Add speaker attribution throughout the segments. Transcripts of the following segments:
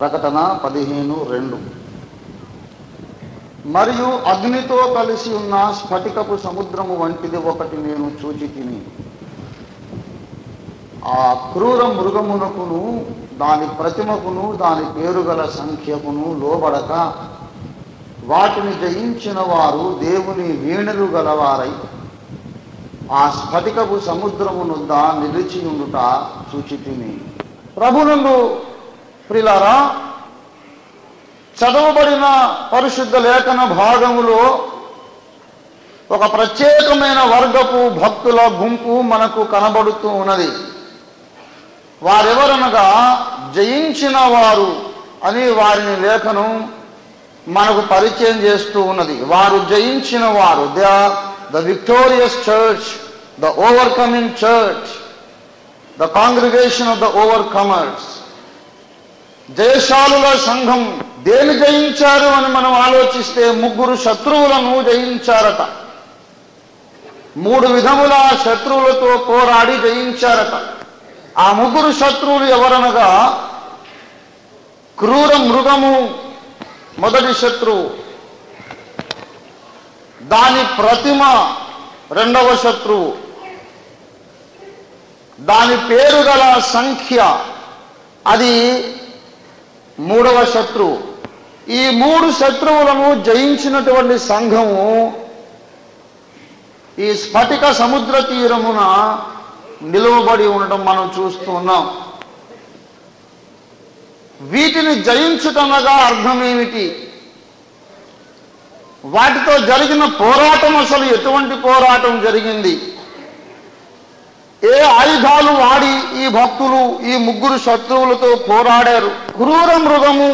Speaker 1: ప్రకటన పదిహేను రెండు. మరియు అగ్నితో కలిసి ఉన్న స్ఫటికపు సముద్రము వంటిది ఒకటి నేను చూచి తిని. ఆ క్రూర మృగమునకును దాని ప్రతిమకును దాని పేరుగల సంఖ్యకును లోబడక వాటిని జయించిన వారు దేవుని వీణలు గలవారై ఆ స్ఫటికపు సముద్రమునుద్ద నిలిచి ఉండుట చూచి తిని. ప్రభునందు ప్రిలారా చదవబడిన పరిశుద్ధ లేఖన భాగములో ఒక ప్రత్యేకమైన వర్గపు భక్తుల గుంపు మనకు కనబడుతూ ఉన్నది. వారెవరనగా జయించిన వారు అని వారిని లేఖనం మనకు పరిచయం చేస్తూ ఉన్నది. వారు జయించిన వారు they are the victorious church the overcoming church the congregation of the overcomers. దేశాలుల సంఘం దేని జయించారు అని మనం ఆలోచిస్తే ముగ్గురు శత్రువులను జయించారట. మూడు విధముల శత్రువులతో పోరాడి జయించారట. ఆ ముగ్గురు శత్రువులు ఎవరనగా క్రూర మృగము మొదటి శత్రువు. దాని ప్రతిమ రెండవ శత్రువు. దాని పేరు గల సంఖ్య అది మూడవ శత్రువు. ఈ మూడు శత్రువులను జయించినటువంటి సంఘము ఈ స్ఫటిక సముద్ర తీరమున నిలువబడి ఉండటం మనం చూస్తున్నాం వీటిని జయించుటనగా అర్థం ఏమిటి? వాటితో జరిగిన పోరాటం అసలు ఎటువంటి పోరాటం జరిగింది? ఏ ఆయుధాలు వాడి ఈ భక్తులు ఈ ముగ్గురు శత్రువులతో పోరాడారు? క్రూర మృగము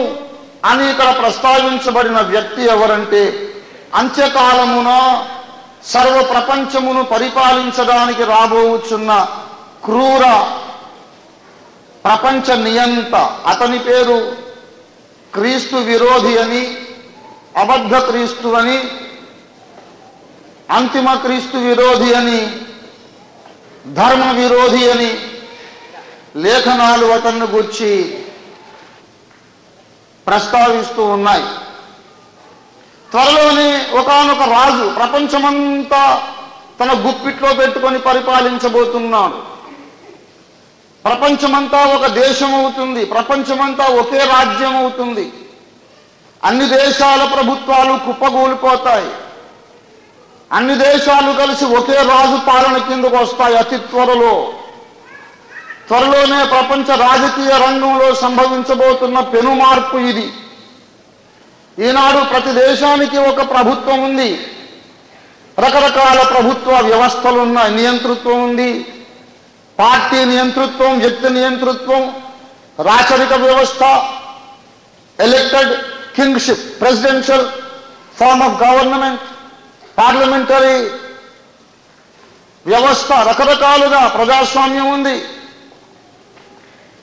Speaker 1: అని ఇక్కడ ప్రస్తావించబడిన వ్యక్తి ఎవరంటే అంత్యకాలమున సర్వ ప్రపంచమును పరిపాలించడానికి రాబోచున్న క్రూర ప్రపంచ నియంత. అతని పేరు క్రీస్తు విరోధి అని అబద్ధ క్రీస్తు అని అంతిమ క్రీస్తు విరోధి అని ధర్మ విరోధి అని లేఖనాలు అతన్ని గుర్చి ప్రస్తావిస్తూ ఉన్నాయి. త్వరలోనే ఒకానొక రాజు ప్రపంచమంతా తన గుప్పిట్లో పెట్టుకొని పరిపాలించబోతున్నాడు. ప్రపంచమంతా ఒక దేశం అవుతుంది ప్రపంచమంతా ఒకే రాజ్యం అవుతుంది అన్ని దేశాల ప్రభుత్వాలు కుప్పగూలిపోతాయి. అన్ని దేశాలు కలిసి ఒకే రాజు పాలన కిందకు వస్తాయి అతి త్వరలో. త్వరలోనే ప్రపంచ రాజకీయ రంగంలో సంభవించబోతున్న పెను మార్పు ఇది. ఈనాడు ప్రతి దేశానికి ఒక ప్రభుత్వం ఉంది. రకరకాల ప్రభుత్వ వ్యవస్థలు నియంతృత్వం ఉంది. పార్టీ నియంతృత్వం వ్యక్తి నియంతృత్వం రాచరిక వ్యవస్థ elected kingship presidential form of government parliamentary వ్యవస్థ రకరకాలుగా ప్రజాస్వామ్యం ఉంది.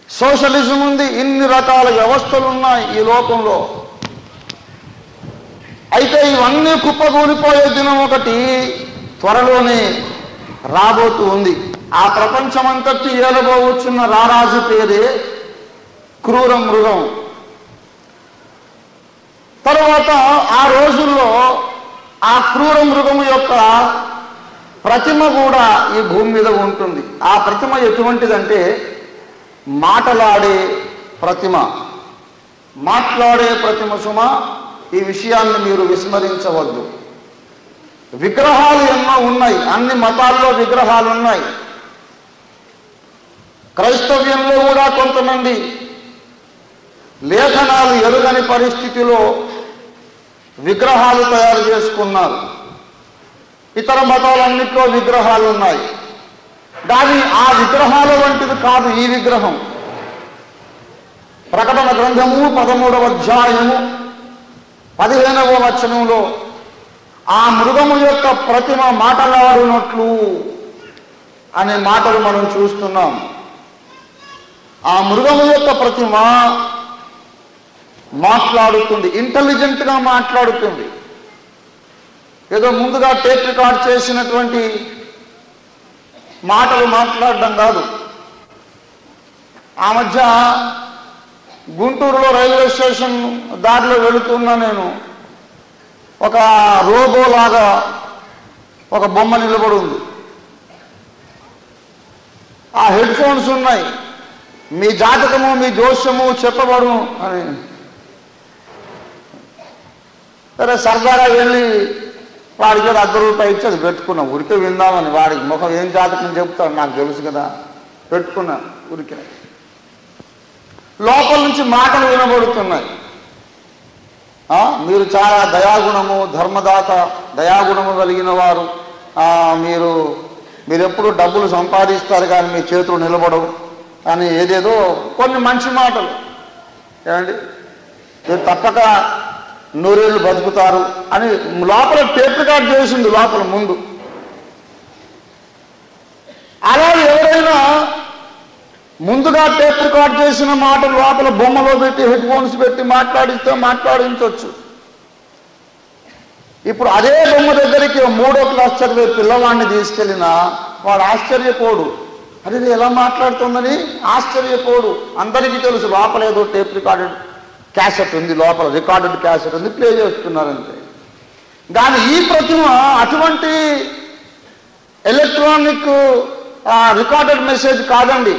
Speaker 1: సోషలిజం ఉంది. ఇన్ని రకాల వ్యవస్థలు ఉన్నాయి ఈ లోకంలో. అయితే ఇవన్నీ కుప్పగూలిపోయే దినం ఒకటి త్వరలోనే రాబోతూ ఉంది. ఆ ప్రపంచమంతటి ఏలబోవచ్చున్న రారాజు పేరే క్రూర మృగం. తర్వాత ఆ రోజుల్లో ఆ క్రూర మృగము యొక్క ప్రతిమ కూడా ఈ భూమి మీద ఉంటుంది. ఆ ప్రతిమ ఎటువంటిదంటే మాటలాడే ప్రతిమ. మాట్లాడే ప్రతిమ సుమ ఈ విషయాన్ని మీరు విస్మరించవద్దు. విగ్రహాలు ఎన్నో ఉన్నాయి. అన్ని మతాల్లో విగ్రహాలు ఉన్నాయి. క్రైస్తవ్యంలో కూడా కొంతమంది లేఖనాలు ఎరుగని పరిస్థితిలో విగ్రహాలు తయారు చేసుకున్నారు. ఇతర మతాలన్నింటిలో విగ్రహాలు ఉన్నాయి కానీ ఆ విగ్రహాల వంటిది కాదు ఈ విగ్రహం. ప్రకటన గ్రంథము పదమూడవ అధ్యాయము పదిహేనవ వచనంలో ఆ మృగము యొక్క ప్రతిమ మాటలాడినట్లు అనే మాటలు మనం చూస్తున్నాం. ఆ మృగము యొక్క ప్రతిమ మాట్లాడుతుంది ఇంటెలిజెంట్గా మాట్లాడుతుంది. ఏదో ముందుగా టేప్ రికార్డ్ చేసినటువంటి మాటలు మాట్లాడడం కాదు. ఆ మధ్య గుంటూరులో రైల్వే స్టేషన్ దారిలో వెళుతున్నా నేను ఒక రోబో లాగా ఒక బొమ్మ నిలబడి ఉంది. ఆ హెడ్ ఫోన్స్ ఉన్నాయి. మీ జాతకము మీ దోషము చెప్పబడును అని సరే సరదాగా వెళ్ళి వాడికి అర్ధ రూపాయి ఇచ్చి అది పెట్టుకున్నాం. ఉరికే విందామని వాడికి ముఖం ఏం జాతకం చెప్తాడు నాకు తెలుసు కదా. పెట్టుకున్నా ఉరికే. లోపల నుంచి మాటలు వినబడుతున్నాయి. మీరు చాలా దయాగుణము ధర్మదాత దయాగుణము కలిగిన వారు. మీరు మీరు ఎప్పుడు డబ్బులు సంపాదిస్తారు కానీ మీ చేతులు నిలబడవు. కానీ ఏదేదో కొన్ని మంచి మాటలు. ఏమండి? మీరు తప్పక నూరేళ్ళు బతుకుతారు అని లోపల టేప్ రికార్డ్ చేసింది లోపల ముందు. అలా ఎవరైనా ముందుగా టేప్ రికార్డ్ చేసిన మాట లోపల బొమ్మలో పెట్టి హెడ్ ఫోన్స్ పెట్టి మాట్లాడిస్తే మాట్లాడించవచ్చు ఇప్పుడు అదే బొమ్మ దగ్గరికి మూడో క్లాస్ చదివే పిల్లవాడిని తీసుకెళ్ళినా వాడు ఆశ్చర్యపోడు. అది ఎలా మాట్లాడుతుందని? ఆశ్చర్యపోడు. అందరికీ తెలుసు లోపలేదో టేప్ రికార్డెడ్ క్యాసెట్ ఉంది లోపల రికార్డెడ్ క్యాసెట్ ఉంది ప్లే చేస్తున్నారంతే. కానీ ఈ ప్రతిమ అటువంటి ఎలక్ట్రానిక్ రికార్డెడ్ మెసేజ్ కాదండి.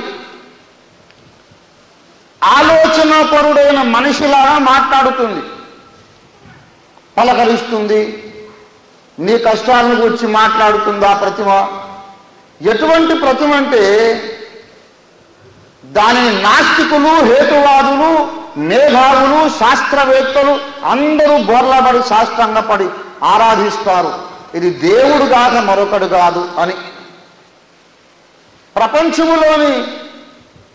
Speaker 1: ఆలోచన పరుడైన మనిషిలాగా మాట్లాడుతుంది. పలకరిస్తుంది. నీ కష్టాలను గురించి మాట్లాడుతుంది ఆ ప్రతిమ. ఎటువంటి ప్రతిమ అంటే దానిని నాస్తికులు హేతువాదులు మేధావులు శాస్త్రవేత్తలు అందరూ బోర్లబడి సాష్టాంగపడి ఆరాధిస్తారు. ఇది దేవుడు కాక మరొకడు కాదు అని. ప్రపంచములోని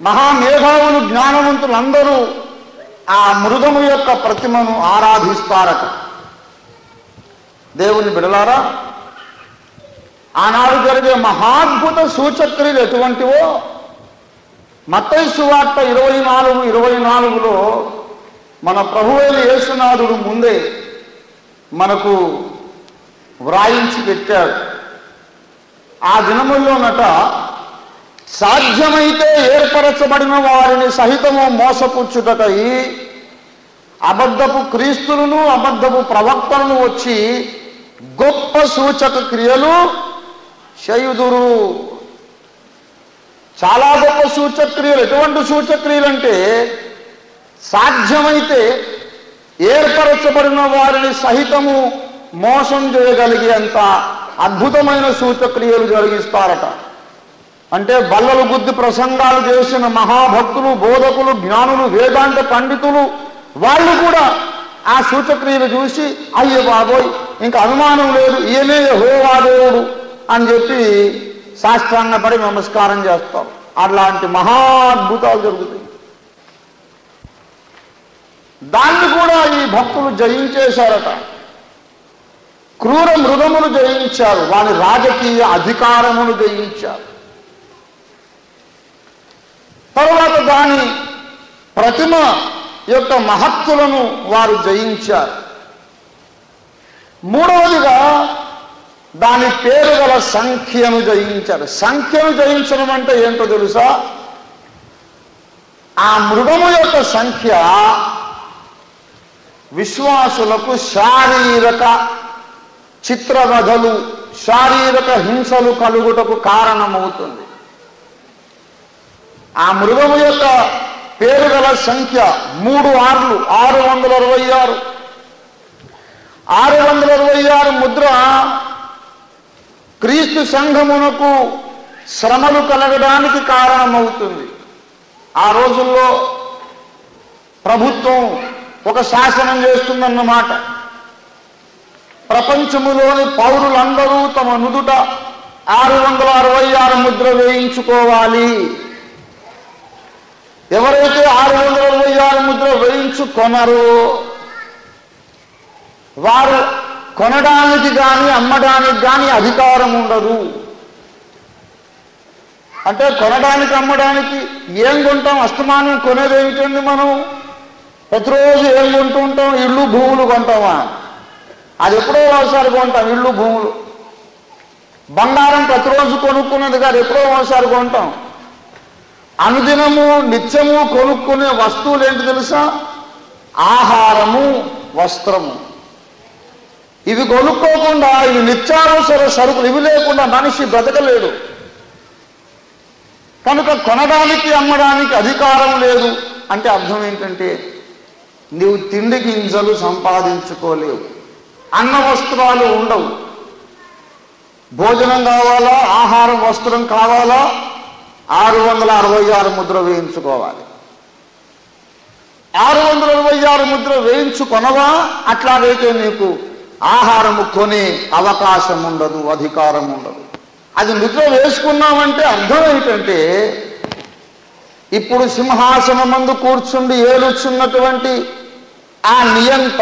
Speaker 1: మహామేధావులు జ్ఞానవంతులందరూ ఆ మృగము యొక్క ప్రతిమను ఆరాధిస్తారట. దేవుని బిడలారా ఆనాడు జరిగే మహాద్భుత సూచక్రియలు ఎటువంటివో మత్తయి సువార్త ఇరవై నాలుగు ఇరవై నాలుగులో మన ప్రభువైన యేసునాథుడు ముందే మనకు వ్రాయించి పెట్టాడు. ఆ దినముల్లోనట సాధ్యమైతే ఏర్పరచబడిన వారిని సహితము మోసపుచ్చుటకై అబద్ధపు క్రీస్తులను అబద్ధపు ప్రవక్తలను వచ్చి గొప్ప సూచక క్రియలు చేయుదురు. చాలా గొప్ప సూచక్రియలు. ఎటువంటి సూచక్రియలు అంటే సాధ్యమైతే ఏర్పరచబడిన వారిని సహితము మోసం చేయగలిగేంత అద్భుతమైన సూచక్రియలు జరిగిస్తారట. అంటే బల్లలు గుద్ది ప్రసంగాలు చేసిన మహాభక్తులు బోధకులు జ్ఞానులు వేదాంత పండితులు వాళ్ళు కూడా ఆ సూచక్రియలు చూసి అయ్యే బాబోయ్ ఇంకా అనుమానం లేదు ఈయనే హోవాదేవుడు అని చెప్పి సాష్టాంగపడి నమస్కారం చేస్తారు అలాంటి మహాద్భుతాలు జరుగుతాయి. దాన్ని కూడా ఈ భక్తులు జయించేశారట. క్రూర మృగములు జయించారు. వాని రాజకీయ అధికారమును జయించారు. తరువాత దాని ప్రతిమ యొక్క మహత్తులను వారు జయించారు. మూడవదిగా దాని పేరు గల సంఖ్యను జయించారు సంఖ్యను జయించడం అంటే ఏంటో తెలుసా? ఆ మృగము యొక్క సంఖ్య విశ్వాసులకు శారీరక చిత్రవధలు శారీరక హింసలు కలుగుటకు కారణమవుతుంది. ఆ మృగము యొక్క పేరు గల సంఖ్య మూడు ఆర్లు ఆరు వందల అరవై ఆరు. ఆరు వందల అరవై ఆరు ముద్ర క్రీస్తు సంఘమునకు శ్రమలు కలగడానికి కారణమవుతుంది. ఆ రోజుల్లో ప్రభుత్వం ఒక శాసనం చేస్తుందన్నమాట. ప్రపంచములోని పౌరులందరూ తమ నుదుట ఆరు వందల అరవై ఆరు ముద్ర వేయించుకోవాలి. ఎవరైతే ఆరు వందల అరవై ఆరు ముద్ర వేయించుకొనరో వారు కొనడానికి కానీ అమ్మడానికి కానీ అధికారం ఉండదు. అంటే కొనడానికి అమ్మడానికి ఏం కొంటాం? అస్తమానం కొనేది ఏమిటండి మనం? ప్రతిరోజు ఏం కొంటుంటాం ఇళ్ళు భూములు కొంటామా? అది ఎప్పుడో ఒకసారి కొంటాం ఇళ్ళు భూములు. బంగారం ప్రతిరోజు కొనుక్కున్నది కాదు ఎప్పుడో ఒకసారి కొంటాం. అనుదినము నిత్యము కొనుక్కునే వస్తువులు ఏంటి తెలుసా? ఆహారము వస్త్రము. ఇవి కొనుక్కోకుండా ఇవి నిత్యావసర సరుకులు ఇవి లేకుండా మనిషి బ్రతకలేడు. కనుక కొనడానికి అమ్మడానికి అధికారం లేదు అంటే అర్థం ఏంటంటే నీవు తిండి గింజలు సంపాదించుకోలేవు. అన్న వస్త్రాలు ఉండవు. భోజనం కావాలా? ఆహారం వస్త్రం కావాలా? ఆరు వందల అరవై ఆరు ముద్ర వేయించుకోవాలి. ఆరు వందల అరవై ఆరు ముద్ర వేయించుకొనవా అట్లాగైతే నీకు ఆహారము కొనే అవకాశం ఉండదు అధికారం ఉండదు అది ముద్ర వేసుకున్నామంటే అర్థం ఏంటంటే ఇప్పుడు సింహాసనం మందు కూర్చుండి ఏలుచున్నటువంటి ఆ నియంత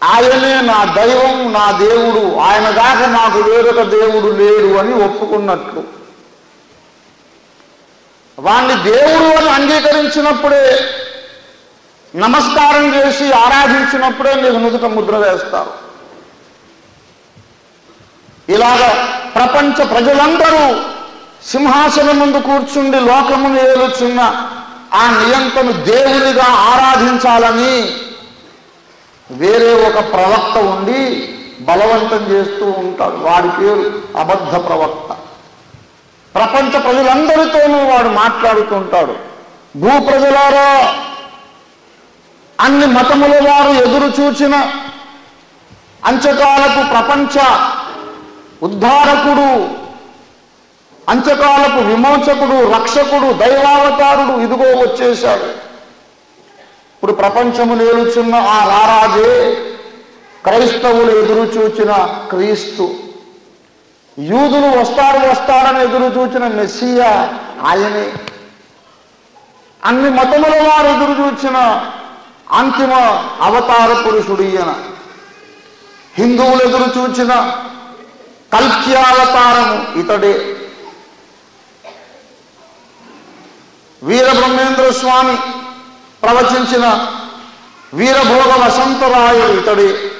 Speaker 1: ఆయనే నా దైవం నా దేవుడు ఆయన దాకా నాకు వేరొక దేవుడు లేడు అని ఒప్పుకున్నట్లు. వాణ్ణి దేవుడు అని అంగీకరించినప్పుడే నమస్కారం చేసి ఆరాధించినప్పుడే నీకు నుదుట ముద్ర వేస్తారు. ఇలాగ ప్రపంచ ప్రజలందరూ సింహాసనం ముందు కూర్చుండి లోకమును ఏలుచున్న ఆ నియంతను దేవునిగా ఆరాధించాలని వేరే ఒక ప్రవక్త ఉండి బలవంతం చేస్తూ ఉంటాడు. వాడి పేరు అబద్ధ ప్రవక్త. ప్రపంచ ప్రజలందరితోనూ వాడు మాట్లాడుతుంటాడు భూ ప్రజలారా అన్ని మతముల వారు ఎదురు చూచిన అంచకాలపు ప్రపంచ ఉద్ధారకుడు అంచకాలపు విమోచకుడు రక్షకుడు దైవావతారుడు ఇదిగో వచ్చేశాడు. ఇప్పుడు ప్రపంచము నేలుచున్న ఆ రారాజే క్రైస్తవులు ఎదురు చూచిన క్రీస్తు. యూదులు వస్తారు వస్తారని ఎదురు చూచిన మెస్సియా ఆయనే. అన్ని మతముల వారు ఎదురు చూచిన అంతిమ అవతార పురుషుడు ఈయన. హిందువులు ఎదురు చూచిన కల్క్యావతారము ఇతడే. వీరబ్రహ్మేంద్ర స్వామి ప్రవచించిన వీరభోగ వసంతరాయుడు ఇతడే.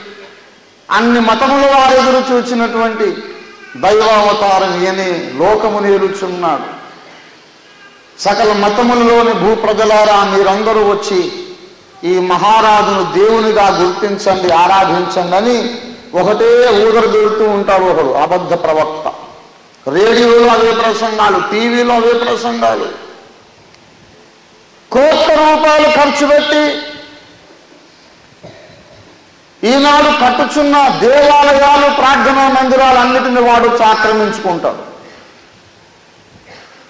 Speaker 1: అన్ని మతముల వారు ఎదురు చూచినటువంటి దైవావతారం ఈయనే లోకము నేలుచున్నాడు సకల మతములలోని భూప్రజలారా మీరందరూ వచ్చి ఈ మహారాజును దేవునిగా గుర్తించండి ఆరాధించండి అని ఒకటే ఊదరు ఉంటారు ఉంటాడు ఒకడు అబద్ధ ప్రవక్త. రేడియోలో అవే ప్రసంగాలు టీవీలో అవే ప్రసంగాలు. కోట్ల రూపాయలు ఖర్చు పెట్టి ఈనాడు కట్టుచున్న దేవాలయాలు ప్రార్థనా మందిరాలు అన్నిటిని వాడు ఆక్రమించుకుంటాడు.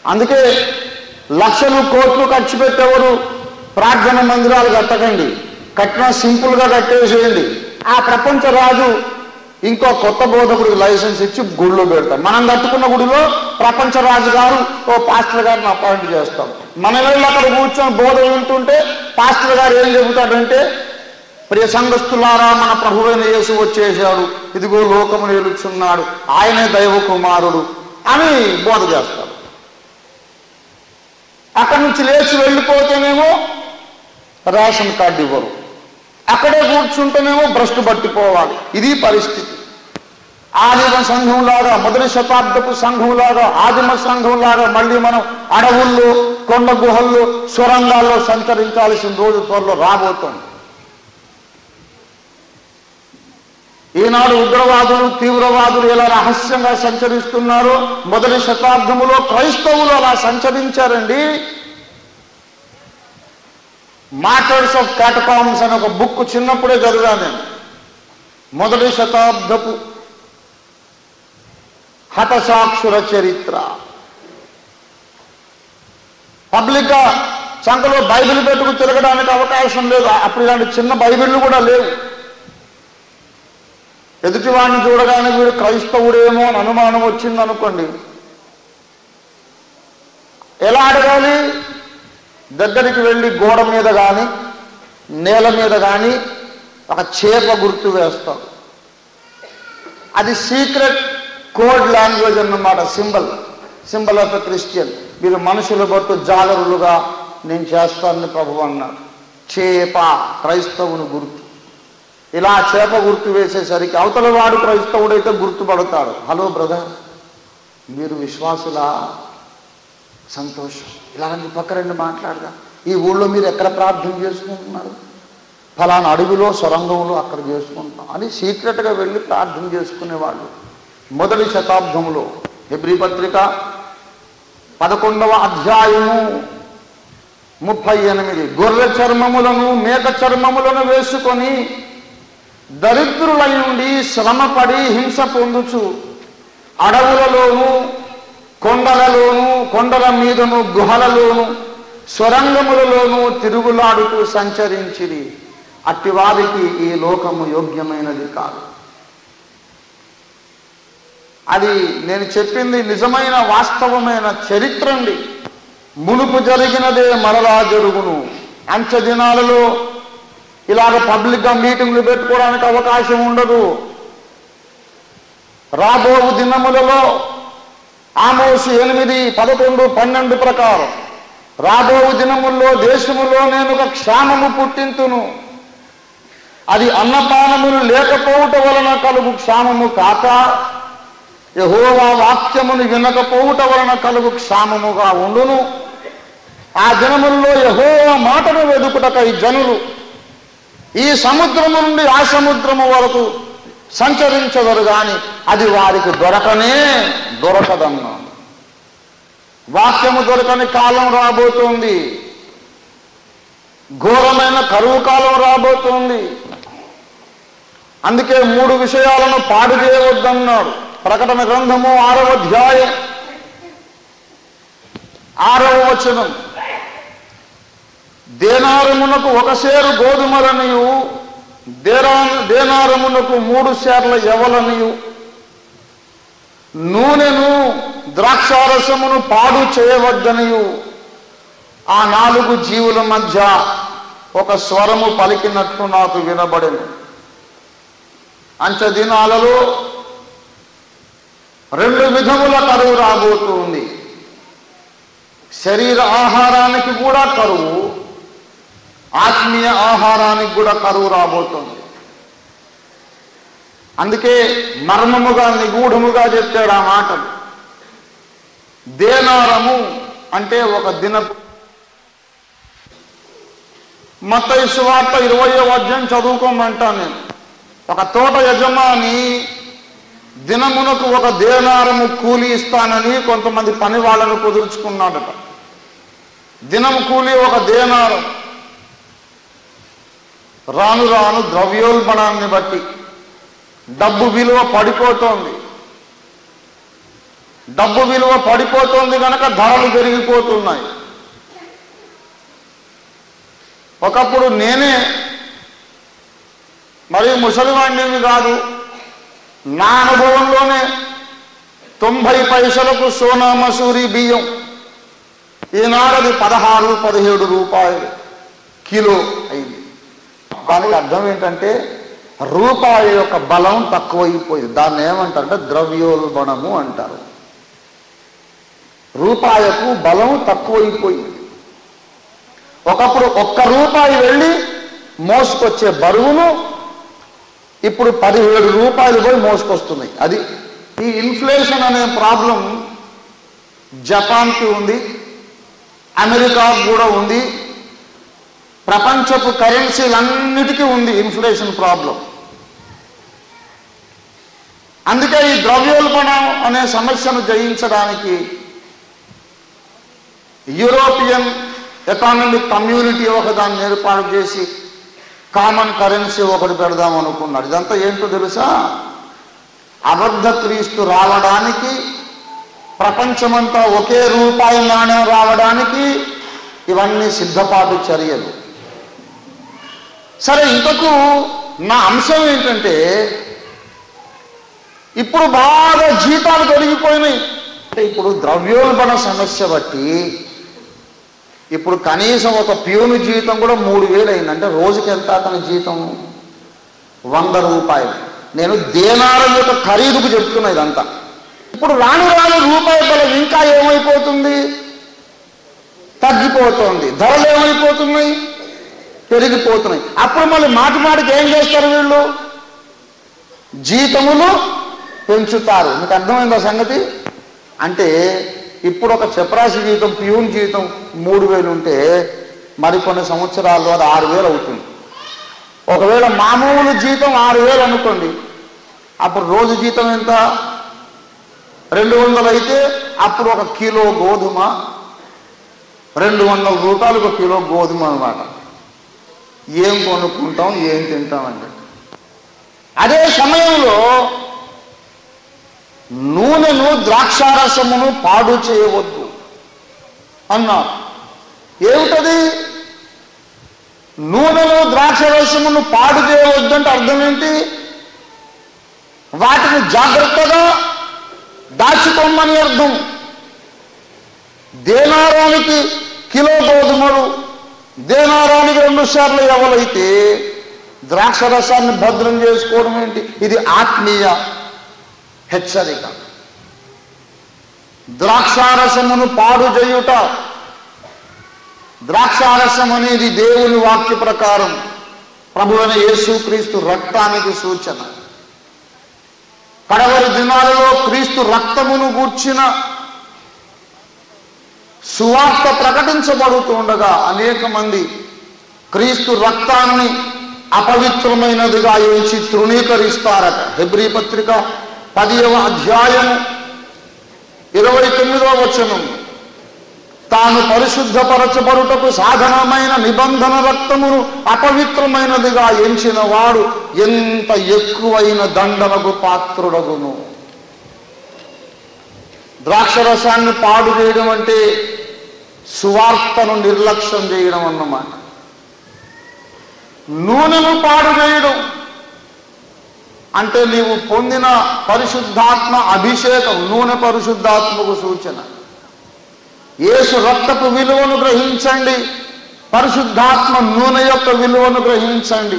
Speaker 1: అందుకే లక్షలు కోట్లు ఖర్చు పెట్టేవారు ప్రార్థన మందిరాలు కట్టకండి. కట్టిన సింపుల్గా కట్టేసేయండి. ఆ ప్రపంచ రాజు ఇంకో కొత్త బోధకుడికి లైసెన్స్ ఇచ్చి గుడిలో పెడతాం మనం కట్టుకున్న గుడిలో ప్రపంచ రాజు గారు ఓ పాస్టర్ గారిని అపాయింట్ చేస్తాం. మన వెళ్ళి అక్కడ కూర్చొని బోధ వింటుంటే పాస్టర్ గారు ఏం చెబుతాడంటే ప్రియ సంఘస్థులారా మన ప్రభువైన యేసు వచ్చేసాడు ఇదిగో లోకము నిలుచున్నాడు. ఆయనే దైవ కుమారుడు అని బోధ చేస్తాడు. అక్కడి నుంచి లేచి వెళ్ళిపోతేనేమో రేషన్ కార్డు ఇవ్వరు. అక్కడే కూర్చుంటేనేమో భ్రష్టు పట్టిపోవాలి. ఇది పరిస్థితి. ఆదిమ సంఘంలాగా మొదటి శతాబ్దపు సంఘంలాగా ఆదిమ సంఘంలాగా మళ్ళీ మనం అడవుల్లో కొండ గుహల్లో సొరంగాల్లో సంచరించాల్సిన రోజు త్వరలో రాబోతుంది. ఈనాడు ఉగ్రవాదులు తీవ్రవాదులు ఎలా రహస్యంగా సంచరిస్తున్నారో మొదటి శతాబ్దములో క్రైస్తవులు అలా సంచరించారండి. మాటర్స్ ఆఫ్ క్యాటకామ్స్ అని ఒక బుక్ చిన్నప్పుడే చదివాను నేను. మొదటి శతాబ్దపు హతసాక్షుల చరిత్ర. పబ్లిక్గా సంఖలో బైబిల్ పెట్టుకు తిరగడానికి అవకాశం లేదు. అప్పుడు ఇలాంటి చిన్న బైబిళ్ళు కూడా లేవు. ఎదుటివాడిని చూడగానే వీడు క్రైస్తవుడేమో అని అనుమానం వచ్చింది అనుకోండి ఎలా అడగాలి? దగ్గరికి వెళ్ళి గోడ మీద కానీ నేల మీద కానీ ఒక చేప గుర్తు వేస్తాం. అది సీక్రెట్ కోడ్ లాంగ్వేజ్ అన్నమాట symbol. Symbol of the Christian. మీరు మనుషుల బట్టు జాగరులుగా నేను చేస్తానని ప్రభు అన్నాడు. చేప క్రైస్తవుని గుర్తు. ఇలా చేప గుర్తు వేసేసరికి అవతల వాడు క్రైస్తవుడైతే గుర్తుపడతాడు. హలో బ్రదర్ మీరు విశ్వాసులా? సంతోషం. ఇలా రండి పక్క రండి ఈ ఊళ్ళో మీరు ఎక్కడ ప్రార్థన చేసుకుంటున్నారు? ఫలానా అడవిలో సొరంగంలో అక్కడ చేసుకుంటాం అని సీక్రెట్గా వెళ్ళి ప్రార్థన చేసుకునేవాళ్ళు. మొదటి శతాబ్దంలో హెబ్రి పత్రిక పదకొండవ అధ్యాయము ముప్పై ఎనిమిది. గొర్రె చర్మములను మేక చర్మములను వేసుకొని దరిద్రులై నుండి శ్రమపడి హింస పొందుచు అడవులలోనూ కొండలలోను కొండల మీదను గుహలలోను స్వరంగములలోను తిరుగులాడుతూ సంచరించిరి. అట్టివారికి ఈ లోకము యోగ్యమైనది కాదు. అది నేను చెప్పింది నిజమైన వాస్తవమైన చరిత్ర అండి. మునుపు జరిగినదే మరలా జరుగును. అంచె దినాలలో ఇలాగ పబ్లిక్గా మీటింగ్లు పెట్టుకోవడానికి అవకాశం ఉండదు. రాబో దినములలో ఆమోసు ఎనిమిది పదకొండు పన్నెండు ప్రకారం. రాబో దినముల్లో దేశములో నేను ఒక క్షామము పుట్టింతును. అది అన్నపానములు లేకపోవుట వలన కలుగు క్షామము కాక యహోవా వాక్యమును వినకపోవుట వలన కలుగు క్షామముగా ఉండును. ఆ దినముల్లో యహోవా మాటను వెదుకుటకై జనులు ఈ సముద్రము నుండి ఆ సముద్రము వరకు సంచరించదరు కానీ అది వారికి దొరకనే దొరకదన్నా. వాక్యము దొరకని కాలం రాబోతోంది. ఘోరమైన కరువు కాలం రాబోతోంది. అందుకే మూడు విషయాలను పాడు చేయవద్దన్నాడు. ప్రకటన గ్రంథము ఆరవ అధ్యాయం ఆరవ వచనం. దేనారమునకు ఒక సేరు గోధుమలనియు దేరా దేనారమునకు మూడు సేర్ల ఎవలనియు? నూనెను ద్రాక్షారసమును పాడు చేయవద్దనియు. ఆ నాలుగు జీవుల మధ్య ఒక స్వరము పలికినట్లు నాకు వినబడింది అంచె దినాలలో రెండు విధముల కరువు రాబోతుంది శరీర ఆహారానికి కూడా కరువు ఆత్మీయ ఆహారానికి కూడా కరువు రాబోతుంది. అందుకే మర్మముగా నిగూఢముగా చెప్పాడు ఆ మాటలు. దేనారము అంటే ఒక దినపు మత సువార్త ఇరవయో అధ్యాయం చదువుకోమంటాను నేను. ఒక తోట యజమాని దినమునకు ఒక దేనారము కూలి ఇస్తానని కొంతమంది పని వాళ్ళను కుదుర్చుకున్నాడట. దినం కూలి ఒక దేనారం. రాను రాను ద్రవ్యోల్బణాన్ని బట్టి డబ్బు విలువ పడిపోతోంది. డబ్బు విలువ పడిపోతోంది కనుక ధరలు పెరిగిపోతున్నాయి. ఒకప్పుడు నేనే మరి ముసలివాణ్ణివి కాదు నా అనుభవంలోనే తొంభై పైసలకు సోనా మసూరి బియ్యం ఈనాడది పదహారు పదిహేడు రూపాయలు కిలో అయింది. దానికి అర్థం ఏంటంటే రూపాయి యొక్క బలం తక్కువైపోయింది. దాన్ని ఏమంటారంటే ద్రవ్యోల్బణము అంటారు. రూపాయకు బలం తక్కువైపోయింది. ఒకప్పుడు ఒక్క రూపాయి వెళ్ళి మోసుకొచ్చే బరువును ఇప్పుడు పదిహేడు రూపాయలు పోయి మోసుకొస్తున్నాయి. అది ఈ ఇన్ఫ్లేషన్ అనే ప్రాబ్లం జపాన్కి ఉంది అమెరికాకు కూడా ఉంది ప్రపంచపు కరెన్సీలన్నిటికీ ఉంది ఇన్ఫ్లేషన్ ప్రాబ్లం. అందుకే ఈ ద్రవ్యోల్బణం అనే సమస్యను జయించడానికి యూరోపియన్ ఎకానమిక్ కమ్యూనిటీ ఒకదాన్ని ఏర్పాటు చేసి కామన్ కరెన్సీ ఒకటి పెడదాం అనుకున్నాడు. ఇదంతా ఏంటో తెలుసా? అబద్ధ క్రీస్తు రావడానికి ప్రపంచమంతా ఒకే రూపాయి నాణ్యం రావడానికి ఇవన్నీ సిద్ధపాటు చర్యలు. సరే ఇంతకు నా అంశం ఏంటంటే ఇప్పుడు బాగా జీతాలు పెరిగిపోయినాయి. అంటే ఇప్పుడు ద్రవ్యోల్బణ సమస్య బట్టి ఇప్పుడు కనీసం ఒక ప్యూని జీతం కూడా మూడు వేలు అయిందంటే రోజుకి ఎంత అతని జీతం? వంద రూపాయలు. నేను దేనారం యొక్క ఖరీదుకు చెప్తున్నా ఇదంతా. ఇప్పుడు రాను రాను రూపాయి బలం ఇంకా ఏమైపోతుంది? తగ్గిపోతుంది. ధరలు ఏమైపోతున్నాయి? పెరిగిపోతున్నాయి. అప్పుడు మళ్ళీ మాటి మాటికి ఏం చేస్తారు వీళ్ళు? జీతములు పెంచుతారు. మీకు అర్థమైందా సంగతి? అంటే ఇప్పుడు ఒక చపరాశి జీతం ప్యూన్ జీతం మూడు వేలు ఉంటే మరికొన్ని సంవత్సరాల్లో అది ఆరు వేలు అవుతుంది. ఒకవేళ మామూలు జీతం ఆరు వేలు అనుకోండి అప్పుడు రోజు జీతం ఎంత? రెండు వందలు అయితే అప్పుడు ఒక కిలో గోధుమ రెండు వందల రూపాయలు ఒక కిలో గోధుమ అన్నమాట. ఏం కొనుక్కుంటాం ఏం తింటామండి? అదే సమయంలో నూనెను ద్రాక్షారసమును పాడు చేయవద్దు అన్నారు. ఏమిటది? నూనెను ద్రాక్షరసమును పాడు చేయవద్దు అంటే అర్థం ఏంటి? వాటిని జాగ్రత్తగా దాచుకోమని అర్థం. దేనారానికి కిలో గోధుమలు దేనారానికి రెండు సార్లు ఎవరైతే ద్రాక్ష రసాన్ని భద్రం చేసుకోవడం ఏంటి? ఇది ఆత్మీయ హెచ్చరిక. ద్రాక్షారసమును పాడు చేయుట. ద్రాక్షారసం అనేది దేవుని వాక్య ప్రకారం ప్రభువైన యేసుక్రీస్తు రక్తానికి సూచన. కడవరి దినాలలో క్రీస్తు రక్తమును గూర్చిన సువార్త ప్రకటించబడుతుండగా అనేక మంది క్రీస్తు రక్తాన్ని అపవిత్రమైనదిగా ఎంచి తృణీకరిస్తారట. హెబ్రి పత్రిక పదివ అధ్యాయము ఇరవై తొమ్మిదవ వచనం. తాను పరిశుద్ధపరచబడుటకు సాధనమైన నిబంధన రక్తమును అపవిత్రమైనదిగా ఎంచిన వాడు ఎంత ఎక్కువైన దండనకు పాత్రుడగును? ద్రాక్షరసాన్ని పాడు చేయడం అంటే సువార్తను నిర్లక్ష్యం చేయడం అన్నమాట. నూనెను పాడు చేయడం అంటే నీవు పొందిన పరిశుద్ధాత్మ అభిషేకం నూనె పరిశుద్ధాత్మకు సూచన. ఏసు రక్తపు విలువను గ్రహించండి పరిశుద్ధాత్మ నూనె యొక్క విలువను గ్రహించండి.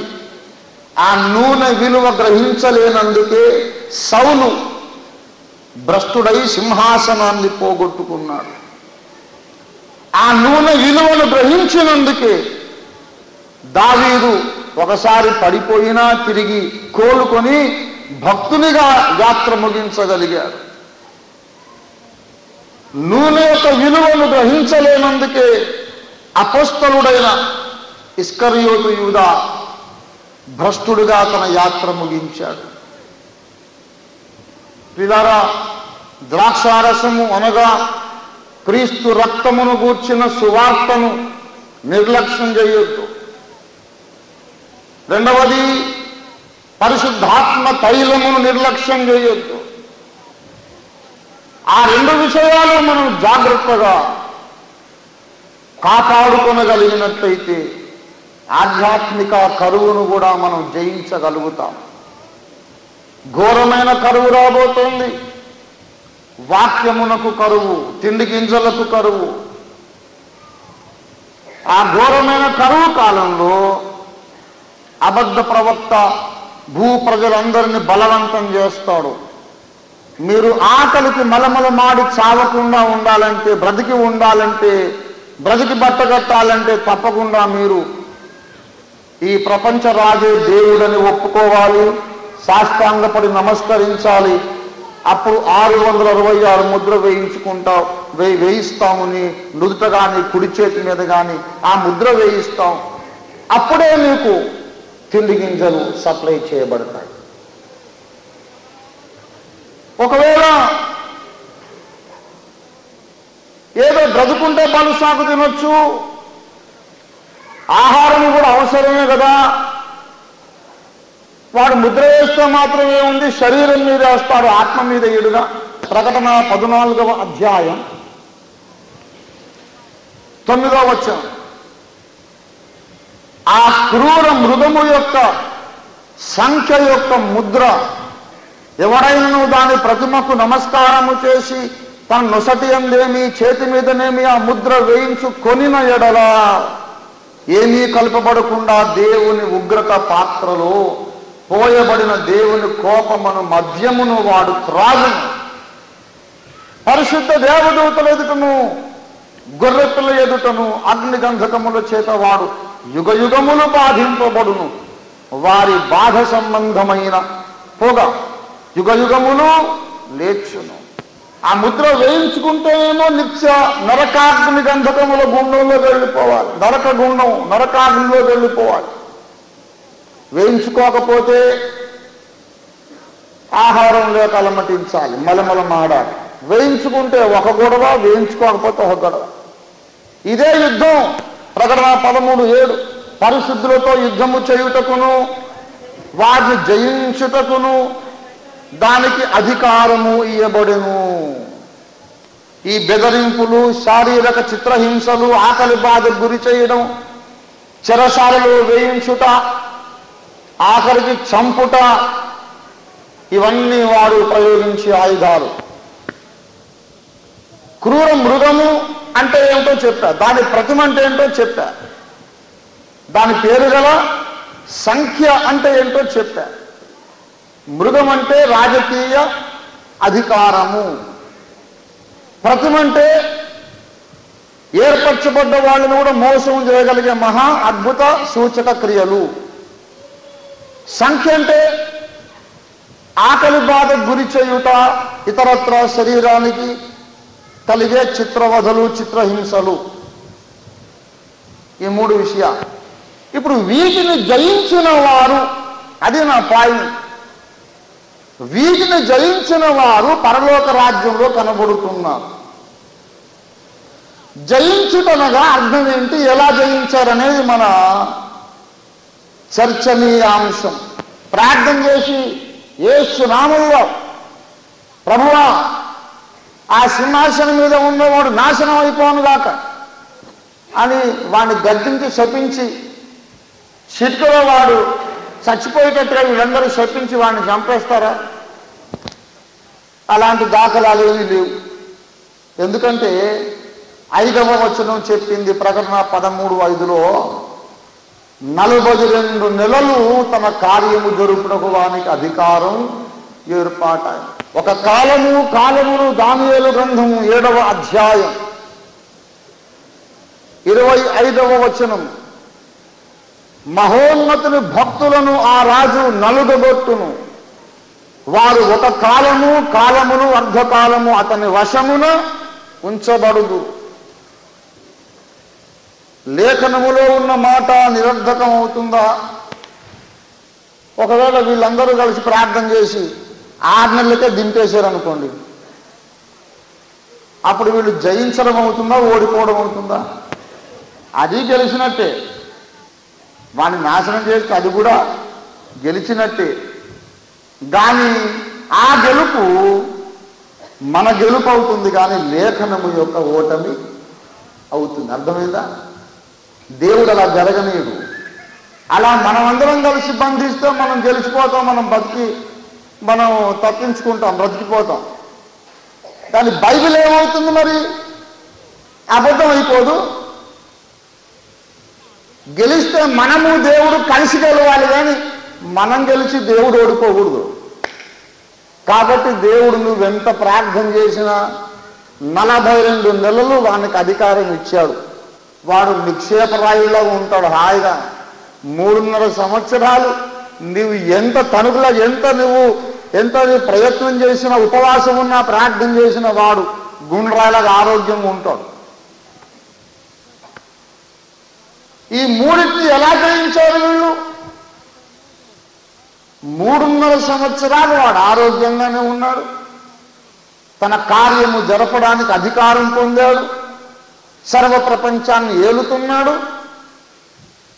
Speaker 1: ఆ నూనె విలువ గ్రహించలేనందుకే సౌలు భ్రష్టుడై సింహాసనాన్ని పోగొట్టుకున్నాడు. ఆ నూనె విలువను గ్రహించినందుకే దావీదు ఒకసారి పడిపోయినా తిరిగి కోలుకొని భక్తునిగా యాత్ర ముగించగలిగాడు. నూనె యొక్క విలువను గ్రహించలేనందుకే అపస్తలుడైన ఇస్కరియోతు యూద భ్రష్టుడిగా తన యాత్ర ముగించాడు. పిల్లరా ద్రాక్షారసము అనగా క్రీస్తు రక్తమును గూర్చిన సువార్తను నిర్లక్ష్యం చేయొద్దు. రెండవది పరిశుద్ధాత్మ తైలమును నిర్లక్ష్యం చేయొద్దు. ఆ రెండు విషయాలు మనం జాగ్రత్తగా కాపాడుకొనగలిగినట్లయితే ఆధ్యాత్మిక కరువును కూడా మనం జయించగలుగుతాం. ఘోరమైన కరువు రాబోతోంది. వాక్యమునకు కరువు తిండి గింజలకు కరువు. ఆ ఘోరమైన కరువు కాలంలో అబద్ధ ప్రవక్త భూ ప్రజలందరినీ బలవంతం చేస్తాడు. మీరు ఆకలికి మలమల మాడి చావకుండా ఉండాలంటే బ్రతికి ఉండాలంటే బ్రతికి బట్టగట్టాలంటే తప్పకుండా మీరు ఈ ప్రపంచ రాజే దేవుడని ఒప్పుకోవాలి. సాష్టాంగపడి నమస్కరించాలి. అప్పుడు ఆరు వందల అరవై ఆరు ముద్ర వేయించుకుంటాం వే వేయిస్తామని నుదుట కానీ కుడి చేతి మీద కానీ ఆ ముద్ర వేయిస్తాం. అప్పుడే మీకు తిండి గింజలు సప్లై చేయబడతాయి. ఒకవేళ ఏదో బ్రతుకుంటే పలు సాగు తినొచ్చు. ఆహారం కూడా అవసరమే కదా. వాడు ముద్ర వేస్తే మాత్రమే ఉంది శరీరం మీద వేస్తాడు ఆత్మ మీద ఎడుగా. ప్రకటన పద్నాలుగవ అధ్యాయం. తొమ్మిదవ వచ్చాం ఆ క్రూర మృగము యొక్క సంఖ్య యొక్క ముద్ర ఎవడైనను దాని ప్రతిమకు నమస్కారము చేసి తన నొసటి అందేమి చేతి మీదనేమి ఆ ముద్ర వేయించు కొనిన ఎడల ఏమీ కలపబడకుండా దేవుని ఉగ్రత పాత్రలో పోయబడిన దేవుని కోపమును మద్యమును వాడు త్రాగును. పరిశుద్ధ దేవదూతల ఎదుటను గొర్రెపిల్ల ఎదుటను అగ్నిగంధకముల చేత వాడు యుగ యుగములు బాధింపబడును. వారి బాధ సంబంధమైన పొగ యుగ యుగములు లేచును. ఆ ముద్ర వేయించుకుంటేనేమో నిత్య నరకాగ్ని గంధకముల గుండంలో వెళ్ళిపోవాలి. నరక గుండం నరకాగ్నిలో వెళ్ళిపోవాలి. వేయించుకోకపోతే ఆహారం లేక అలమటించాలి మలమల మాడాలి వేయించుకుంటే ఒక గొడవ వేయించుకోకపోతే ఒక గొడవ. ఇదే యుద్ధం. ప్రకటన పదమూడు ఏడు. పరిశుద్ధులతో యుద్ధము చేయుటకును వారిని జయించుటకును దానికి అధికారము ఇవ్వబడును ఈ బెదరింపులు శారీరక చిత్రహింసలు ఆకలి బాధకు గురి చేయడం చెరసాలలో వేయించుట ఆఖరికి చంపుట ఇవన్నీ వారు ఉపయోగించే ఆయుధాలు. క్రూర మృగము అంటే ఏమిటో చెప్పా. దాని ప్రతిమ అంటే ఏంటో చెప్పా. దాని పేరు గల సంఖ్య అంటే ఏంటో చెప్పా. మృగం అంటే రాజకీయ అధికారము. ప్రతిమ అంటే ఏర్పరచబడ్డ వాళ్ళని కూడా మోసం చేయగలిగే మహా అద్భుత సూచక క్రియలు. సంఖ్య అంటే ఆకలి బాధకు గురి చేయుట ఇతరత్ర శరీరానికి కలిగే చిత్రవధలు చిత్రహింసలు. ఈ మూడు విషయాలు. ఇప్పుడు వీటిని జయించిన వారు అది నా పాయింట్. వీటిని జయించిన వారు పరలోక రాజ్యంలో కనబడుతున్నారు. జయించుటనగా అర్థం ఏంటి? ఎలా జయించారనేది మన చర్చనీయాంశం. ప్రార్థన చేసి ఏసు నామంలో ప్రభువా ఆ సింహాసనం మీద ఉన్నవాడు నాశనం అయిపోను గాక అని వాడిని గద్దించి శపించి చిట్టులో వాడు చచ్చిపోయేటట్టుగా వీళ్ళందరూ శపించి వాడిని చంపేస్తారా? అలాంటి దాఖలాలు ఏమీ లేవు. ఎందుకంటే ఐదవ వచనం చెప్పింది ప్రకటన పదమూడు ఐదులో నలభై రెండు నెలలు తన కార్యము జరుపుటకు వానికి అధికారం ఏర్పాటాయి ఒక కాలము కాలమును దానియేలు గ్రంథము ఏడవ అధ్యాయం ఇరవై ఐదవ వచనం. మహోన్నతుని భక్తులను ఆ రాజు నలుగగొట్టును. వారు ఒక కాలము కాలమును అర్ధకాలము అతని వశమున ఉంచబడుదు లేఖనములో ఉన్న మాట నిరర్ధకం అవుతుందా ఒకవేళ వీళ్ళందరూ కలిసి ప్రార్థన చేసి ఆరు నెలలకే దింపేశారు అనుకోండి అప్పుడు వీళ్ళు జయించడం అవుతుందా ఓడిపోవడం అవుతుందా? అది గెలిచినట్టే. వాడిని నాశనం చేస్తే అది కూడా గెలిచినట్టే. కానీ ఆ గెలుపు మన గెలుపు అవుతుంది కానీ లేఖనము యొక్క ఓటమి అవుతుంది. అర్థమైందా? దేవుడు అలా జరగనీయడు అలా మనమందరం కలిసి బంధిస్తే మనం గెలిచిపోతాం మనం బతికి మనం తప్పించుకుంటాం బ్రతికిపోతాం. కానీ బైబిల్ ఏమవుతుంది మరి? అబద్ధం అయిపోదు. గెలిస్తే మనము దేవుడు కలిసి గెలవాలి కానీ మనం గెలిచి దేవుడు ఓడిపోకూడదు. కాబట్టి దేవుడు నువ్వెంత ప్రార్థన చేసినా నలభై రెండు నెలలు వానికి అధికారం ఇచ్చాడు. వాడు నిక్షేపరాయిలో ఉంటాడు హాయిగా. మూడున్నర సంవత్సరాలు నువ్వు ఎంత తణుకులా ఎంత నువ్వు ఎంత నీ ప్రయత్నం చేసినా ఉపవాసం ఉన్నా ప్రార్థన చేసిన వాడు గుండ్రాయిలాగా ఆరోగ్యంగా ఉంటాడు. ఈ మూడింటిని ఎలా గ్రహించారు వీళ్ళు మూడున్నర సంవత్సరాలు వాడు ఆరోగ్యంగానే ఉన్నాడు. తన కార్యము జరపడానికి అధికారం పొందాడు. సర్వ ప్రపంచాన్ని ఏలుతున్నాడు.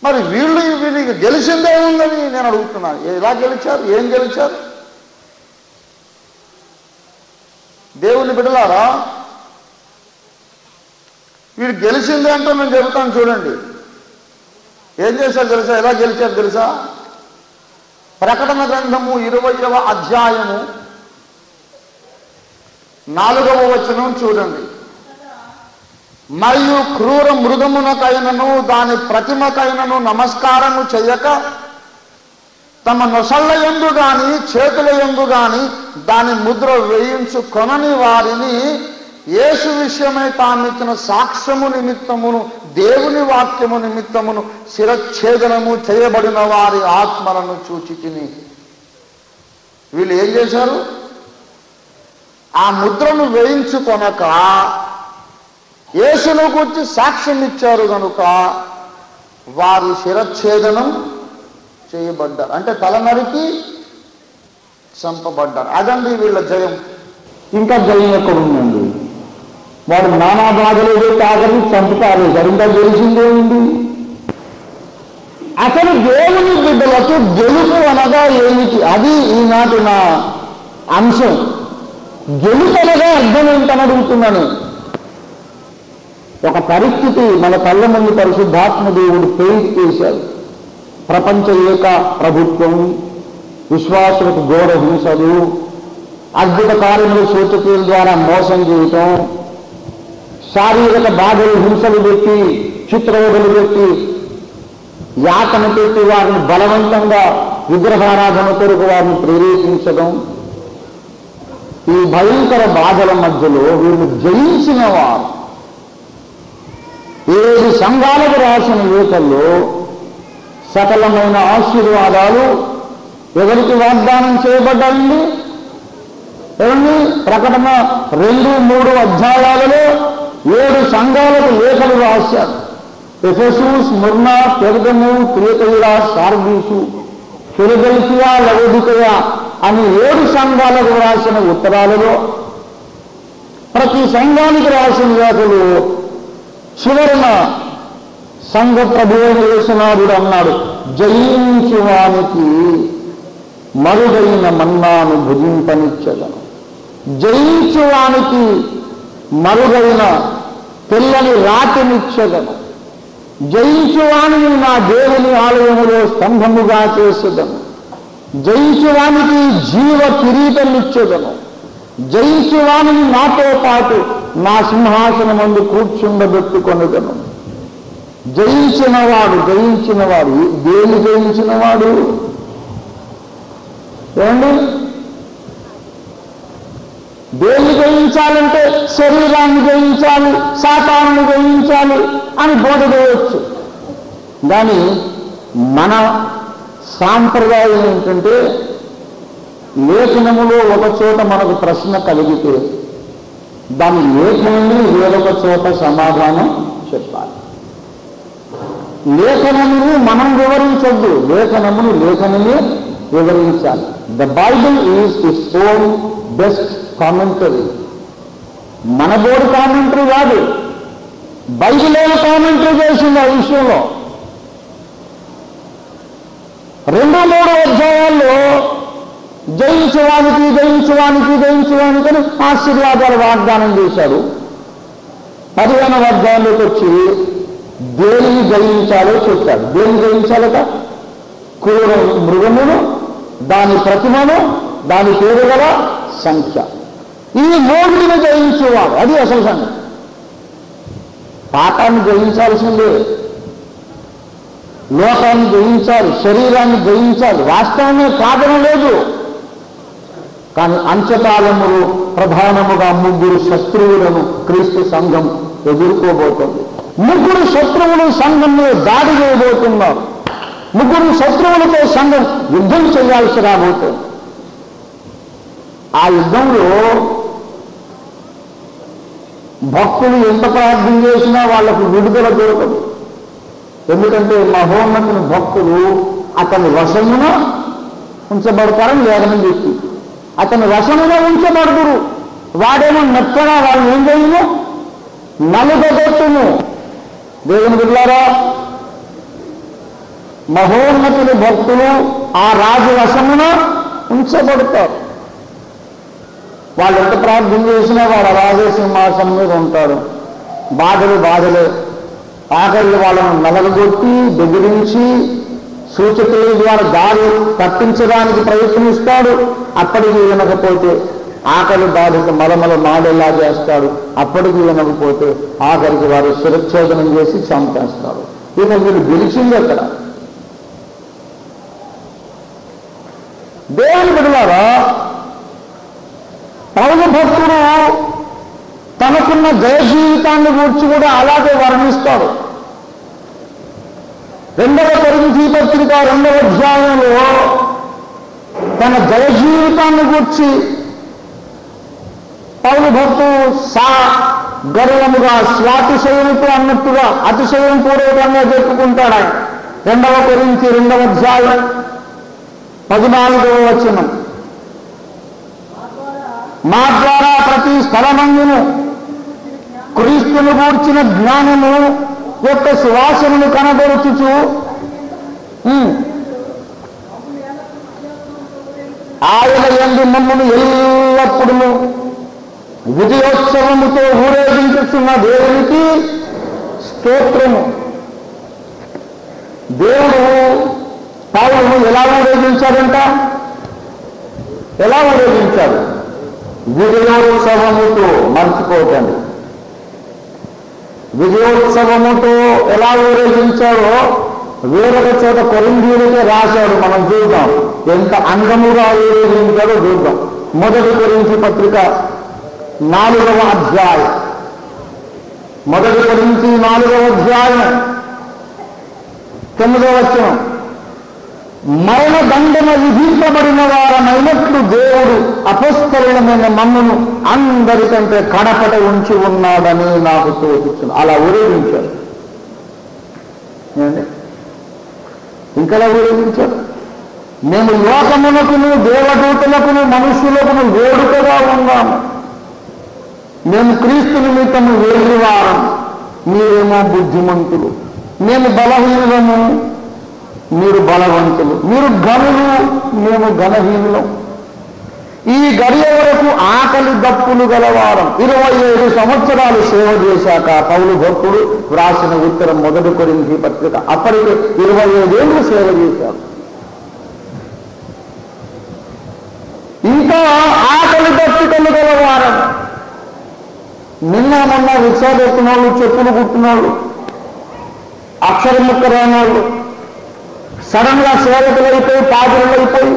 Speaker 1: మరి వీళ్ళు వీళ్ళకి గెలిచిందే ఉందని నేను అడుగుతున్నాను. ఎలా గెలిచారు? ఏం గెలిచారు? దేవుని బిడలారా వీడు గెలిచింది అంటే నేను చెబుతాను చూడండి. ఏం చేశారు తెలుసా? ఎలా గెలిచారు తెలుసా? ప్రకటన గ్రంథము ఇరవయవ అధ్యాయము నాలుగవ వచనం చూడండి. మరియు క్రూర మృగమునకైనను దాని ప్రతిమకైనను నమస్కారము చేయక తమ నొసళ్ళ ఎందు గాని చేతుల ఎందు గాని దాని ముద్ర వేయించు కొనని వారిని యేసు విషయమై తామిచ్చిన సాక్ష్యము నిమిత్తమును దేవుని వాక్యము నిమిత్తమును శిరఛేదనము చేయబడిన వారి ఆత్మలను చూచి తిని వీళ్ళు ఏం చేశారు?
Speaker 2: ఆ ముద్రను వేయించుకొనక యేసును గురించి సాక్ష్యం ఇచ్చారు కనుక వారు శిరచ్ఛేదనం చేయబడ్డారు. అంటే తలనరికి చంపబడ్డారు. అదండి వీళ్ళ జయం.
Speaker 1: ఇంకా జయం ఎక్కడ ఉందండి? వాడు నానా బాధలు తాగని చంపుతారు. ఇంకా గెలిచిందేముంది అసలు దేవుని బిడ్డలకు గెలుపు అనగా ఏమిటి? అది ఈనాటి నా అంశం. గెలుపు అనగా అర్థం ఏంటని అడుగుతున్నాను. ఒక పరిస్థితి మన కళ్ళ ముందు పరిశుద్ధాత్మ దేవుడు పెయింట్ చేశాడు. ప్రపంచ ఏక ప్రభుత్వం విశ్వాసులకు ఘోర హింసలు అద్భుత కార్యములు సూచకీల ద్వారా మోసం చేయటం శారీరక బాధలు హింసలు పెట్టి చిత్రవదలు పెట్టి యాతన పెట్టి వారిని బలవంతంగా విగ్రహారాధన కొరకు వారిని ప్రేరేపించడం ఈ భయంకర బాధల మధ్యలో వీళ్ళు జయించిన వారు ఏడు సంఘాలకు రాసిన యువతల్లో సకలమైన ఆశీర్వాదాలు ఎవరికి వాగ్దానం చేయబడ్డాయండి? ఏమండి? ప్రకటన రెండు మూడు అధ్యాయాలలో ఏడు సంఘాలకు లేఖలు రాశారు. ఎఫెసు స్మరణ పెరగము క్రియకయుడ సార్గీసు ఫిలదెల్ఫియా లవోదికయా అని ఏడు సంఘాలకు రాసిన ఉత్తరాలలో ప్రతి సంఘానికి రాసిన లేఖలు చివరన సంఘ ప్రభువైన యేసునాథుడు అన్నాడు జయించువానికి మరుగైన మన్నాను భుజింపనిచ్చదను. జయించువానికి మరుగైన తెల్లని రాతినిచ్చదను. జయించువానిని నా దేవుని ఆలయములో స్తంభముగా చేసేదను. జయించువానికి జీవ కిరీటమిచ్చేదను. జయించువాణిని నాతో పాటు నా సింహాసనం ముందు కూర్చుండబెట్టుకొనదను జయించినవాడు జయించినవాడు దేని జయించినవాడు. ఏమండి? దేన్ని జయించాలంటే శరీరాన్ని జయించాలి శాతాన్ని జయించాలి అని బోధ చేయవచ్చు కానీ మన సాంప్రదాయం ఏంటంటే లేఖనములో ఒక చోట మనకు ప్రశ్న కలిగితే దాని లేఖనని వేరొక చోట సమాధానం చెప్పాలి. లేఖనమును మనం వివరించద్దు. లేఖనమును లేఖనమే వివరించాలి. The Bible is the own best commentary మన బోర్డు కామెంటరీ కాదు. బైబిలో కామెంటరీ చేసింది ఆ విషయంలో. రెండు మూడు అధ్యాయాల్లో జయించువానికి జయించువానికి జయించువానికి అని ఆశీర్వాదాలు వాగ్దానం చేశాడు. పదిహేనవ అధ్యాయంలోకి వచ్చి దేనిని జయించాలో చెప్తాడు దేన్ని జయించాలట? క్రూర మృగమును దాని ప్రతిమను దాని పేరు గల సంఖ్య. ఈ మూడిని జయించేవాడు. అది అసలు సంగతి. పాపాన్ని జయించాల్సిందే. లోకాన్ని జయించాలి శరీరాన్ని జయించాలి. వాస్తవమే సాధన లేదు కానీ అంచకాలములు ప్రధానముగా ముగ్గురు శత్రువులను క్రీస్తు సంఘం ఎదుర్కోబోతుంది. ముగ్గురు శత్రువులు సంఘం మీద దాడి చేయబోతున్నారు. ముగ్గురు శత్రువులతో సంఘం యుద్ధం చేయాల్సి రాబోతుంది. ఆ యుద్ధంలో భక్తులు ఎంత ప్రార్థన చేసినా వాళ్ళకు విడుదల దొరకదు. ఎందుకంటే మహోన్నతుని భక్తులు అతని వశమున ఉంచబడతారని లేఖనం చెప్పింది. అతని వశమున ఉంచబడుగురు వాడేమో మెత్తన వాళ్ళు ఏం చేయము నలుగొట్టును దేవుని బిడ్డారా మహోన్నతుని భక్తులు ఆ రాజు వశమున ఉంచబడతారు. వాళ్ళు ఎంత ప్రార్థన చేసినా వాడు రాజే సింహాసనం మీద ఉంటారు బాధలు బాధలే. ఆఖరి వాళ్ళను నలగొట్టి బెదిరించి సూచకుల ద్వారా దారి తప్పించడానికి ప్రయత్నిస్తాడు. అప్పటికి వినకపోతే ఆకలి బాధకు మలమల మాడేలా చేస్తాడు. అప్పటికి వినకపోతే ఆఖరికి వారు శిరచ్ఛేదనం చేసి చంపేస్తాడు. ఇక మీరు గెలిచింది అక్కడ దేవుని బిడ్డలారా పౌరు భక్తుడు తనకున్న జయ జీవితాన్ని గురించి కూడా అలాగే వర్ణిస్తాడు. రెండవ పరిమితి పత్రిక రెండవ అధ్యాయంలో తన జయ జీవితాన్ని గురించి పౌరు భక్తు సా గర్వముగా స్వాతిశయంతో అన్నట్టుగా అతిశయం పూర్వకంగా చెప్పుకుంటాడు ఆయన. రెండవ గురించి రెండవ అధ్యాయం పద్నాలుగవ వచనం. మా ద్వారా ప్రతి స్థలమందును క్రీస్తును గూర్చిన జ్ఞానము యొక్క సువాసనను కనబరుచుచు. ఉమ్, ఆయన ఎందు మమ్మను ఎల్లప్పుడూ విజయోత్సవముతో ఊరేగించుతున్న దేవునికి స్తోత్రము. దేవుడు పావులను ఎలా ఊరేగించాడంట? ఎలా ఊరేగించాడు? విజయోత్సవముతో మర్చిపోకండి. విజయోత్సవముతో ఎలా ఊరేగించాడో వేరొక చోట కొరిందీలకే రాశాడు మనం చూద్దాం ఎంత అందముగా ఊరేగించాడో చూద్దాం. మొదటి కొరించి పత్రిక నాలుగవ అధ్యాయం. మొదటి కొరించి నాలుగవ అధ్యాయం. తొమ్మిదవ వచనం. మరణదండన విధించబడిన విధింపబడిన వారమైనట్లు దేవుడు అపస్తరులమైన మమ్మను అందరికంటే కడపట ఉంచి ఉన్నాడని నాకు తోపించింది అలా ఊరేగించాడు. ఏమండి? ఇంకలా ఊరేగించాడు? మేము లోకమునకును దేవదూతలకును మనుష్యులకును వేడుకగా ఉన్నాము. మేము క్రీస్తు నిమిత్తము వేరువారం మీరేమో బుద్ధిమంతులు. మేము బలహీనము మీరు బలవంతులు. మీరు గనులు మేము గణహీనులం. ఈ గడియ వరకు ఆకలి దప్పులు గలవారం. ఇరవై ఏడు సంవత్సరాలు సేవ చేశాక పౌలు భక్తుడు వ్రాసిన ఉత్తరం మొదటి కొరింది పత్రిక. అప్పటికి ఇరవై ఐదేళ్ళు సేవ చేశారు. ఇంకా ఆకలి దప్పికలు గలవారం. నిన్న మొన్న రిక్షా పెట్టిన వాళ్ళు చెప్పులు కుట్టిన వాళ్ళు అక్షరం వాళ్ళు సడన్గా సేవకులైపోయి పాదులైపోయి.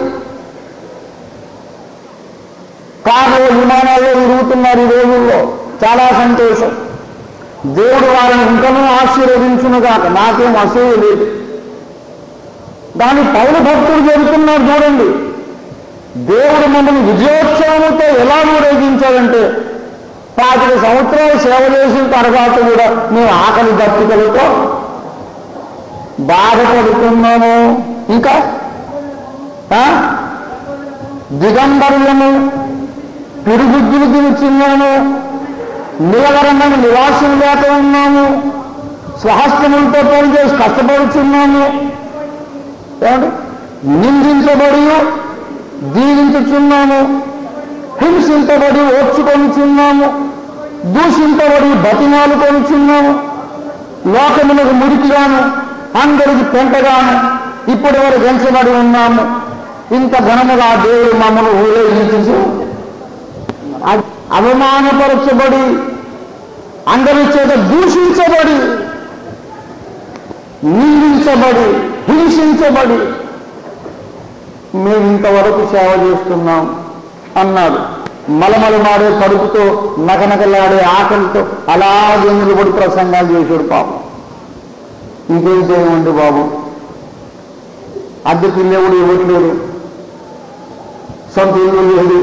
Speaker 1: కార్లు విమానాల్లో తిరుగుతున్నారు ఈ రోజుల్లో. చాలా సంతోషం. దేవుడు వారిని ఇంకనూ ఆశీర్వదించునుగాక. నాకేం అసూయ లేదు. దాని పౌరు భక్తుడు చెబుతున్నారు చూడండి. దేవుడు మమ్మల్ని విజయోత్సవంతో ఎలా ఊరేగించాడంటే పాతిక సంవత్సరాలు సేవ చేసిన తర్వాత కూడా మేము ఆకలి దప్పికలతో బాధపడుతున్నాము. ఇంకా? ఆ? దిగంబరులను పిరుగుద్దులు తిరుగుతున్నాము నిలవరమైన నివాసం లేక ఉన్నాము. స్వహస్తములతో పనిచేసి కష్టపడుచున్నాము. కష్టపడుతున్నాము నిందించబడి దీవించుచున్నాము. హింసించబడి ఓర్చుకొనిచున్నాము. దూషించబడి బతిమాలు కొనుచున్నాము లోకములకు మురికిగాను అందరికి పెంటగాను ఇప్పటి వరకు ఎంచబడి ఉన్నాము. ఇంత ఘనముగా దేవుడు మమ్మల్ని ఊరేగించు అవమానపరచబడి అందరి చేత దూషించబడి నిందించబడి హింసించబడి మేము ఇంతవరకు సేవ చేస్తున్నాం అన్నాడు మలమలు మాడే కడుపుతో నగనగలాడే ఆకలితో అలాగే నిలబడి ప్రసంగాలు చేశాడు పాపం. ఇంకేం చేయమండి బాబు? అద్దెకి ఇల్లేవుడు ఇవ్వట్లేదు సొంత ఇల్లు లేదు.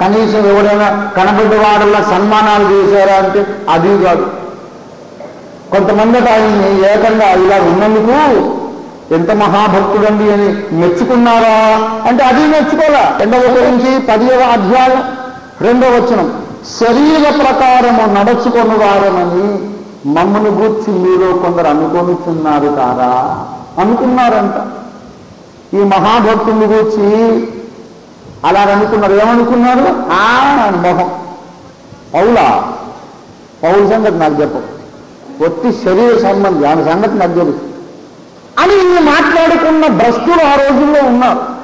Speaker 1: కనీసం ఎవరైనా కనబడ్డ వాడల్లా సన్మానాలు చేశారా అంటే అది కాదు. కొంతమంది ఆయన్ని ఏకంగా ఇలా ఉన్నందుకు ఎంత మహాభక్తుడండి అని మెచ్చుకున్నారా? అంటే అది మెచ్చుకోలే రెండవ గురించి పదివ అధ్యాయం రెండవ వచనం. శరీర ప్రకారము నడుచుకుని వారమని మమ్మల్ని గూర్చి మీరు కొందరు అనుకొనిచున్నారు కారా? అనుకున్నారంట. ఈ మహాభక్తుని గూర్చి అలా అనుకున్నారు. ఏమనుకున్నారు? ఆ అని మొహం. పౌలా పౌల సంగతి నాకు చెప్పు. ఒత్తి శరీర సంబంధి ఆమె సంగతి నాకు తెలుసు అని ఇన్ని మాట్లాడుకున్న భ్రష్టులు ఆ రోజుల్లో ఉన్నారు.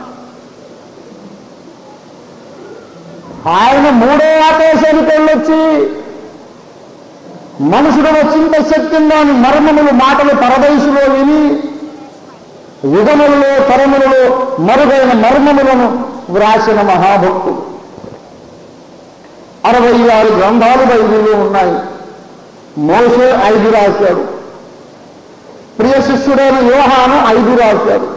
Speaker 1: ఆయన మూడో ఆకాశానికి వెళ్ళొచ్చి మనుషుడు వచ్చింత శక్తిందాని మర్మములు మాటలు పరదైసులో విని యుగములలో తరములలో మరుగైన మర్మములను వ్రాసిన మహాభక్తుడు. అరవై ఆరు గ్రంథాలు బైబిల్లో ఉన్నాయి. మోసే ఐదు రాశాడు. ప్రియ శిష్యుడైన యోహాను ఐదు రాశాడు.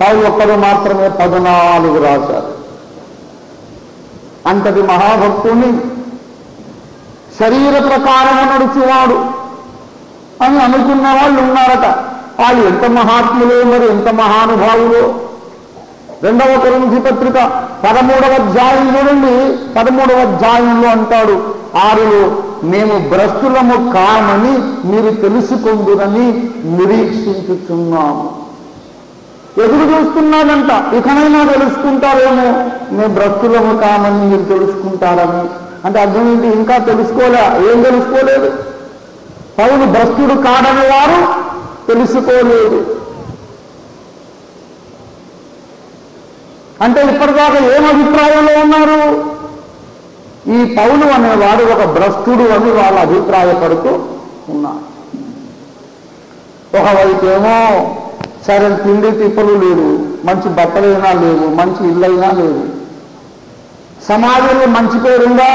Speaker 1: పై ఒక్కరు మాత్రమే పద్నాలుగు రాశారు అంతటి మహాభక్తుణ్ణి శరీర ప్రకారము నడుచువాడు అని అనుకున్న వాళ్ళు ఉన్నారట. వాళ్ళు ఎంత మహాత్ములో మరి ఎంత మహానుభావులో? రెండవ కొరింథీ పత్రిక పదమూడవ అధ్యాయం చూడండి. పదమూడవ అధ్యాయంలో అంటాడు ఆరులో మేము భ్రష్టులము కామని మీరు తెలుసుకుందునని నిరీక్షించుచున్నాము. ఎదురు చూస్తున్నాడంట ఇకనైనా తెలుసుకుంటారేమో? మేము భ్రష్టులము కామని మీరు తెలుసుకుంటారని అంటే అర్థం ఏంటి? ఇంకా తెలుసుకోలే. ఏం తెలుసుకోలేదు? పౌలు భ్రష్టుడు కాడని వారు తెలుసుకోలేదు. అంటే ఇప్పటిదాకా ఏం అభిప్రాయంలో ఉన్నారు? ఈ పౌలు అనేవాడు ఒక భ్రష్టుడు అని వాళ్ళు అభిప్రాయపడుతూ ఉన్నారు ఒకవైపేమో ఏమో తిండి తిప్పలు లేవు. మంచి బట్టలైనా లేవు. మంచి ఇల్లైనా లేవు. సమాజంలో మంచి పేరుందా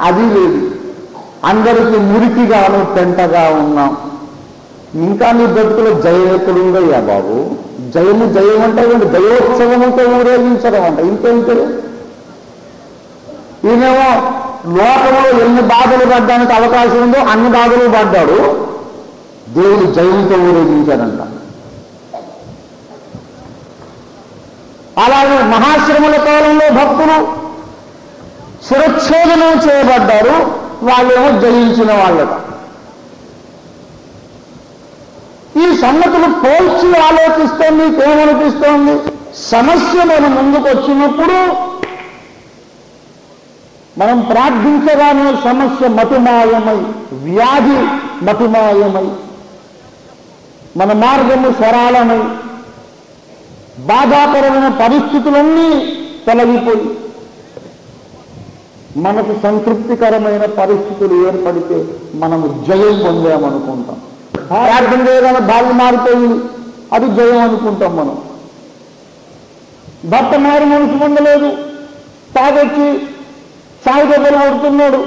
Speaker 1: అది లేదు. అందరికీ మురికిగాను పెంటగా ఉన్నాం. ఇంకా నీ బ్రతుకులో జయం ఎక్కడుందయ్యా బాబు? జయము జయం అంటే జయోత్సవం అంటే ఊరేగించడం అంట. ఇంకేంటే? ఈయనేమో లోకంలో ఎన్ని బాధలు పడ్డానికి అవకాశం ఉందో అన్ని బాధలు పడ్డాడు. దేవుడు జయంతో ఊరేగించాడంట. అలాగే మహాశ్రముల కాలంలో భక్తులు శిరచ్ఛేదనం చేయబడ్డారు వాళ్ళేమో జయించిన వాళ్ళట. ఈ సంగతులు పోల్చి ఆలోచిస్తే మీకేమనిపిస్తోంది? సమస్య మన ముందుకు వచ్చినప్పుడు మనం ప్రార్థించగానే సమస్య మతిమాయమై వ్యాధి మతిమాయమై మన మార్గము సరళమై బాధాకరమైన పరిస్థితులన్నీ తొలగిపోయి మనకు సంతృప్తికరమైన పరిస్థితులు ఏర్పడితే మనము జయం పొందామనుకుంటాం. ప్రార్థన చేయగానే బాల్య మారిపోయింది అది జయం అనుకుంటాం మనం. భర్త మారి మనసు పొందలేదు. తాగొచ్చి సాయి దగ్గర కొడుతున్నాడు.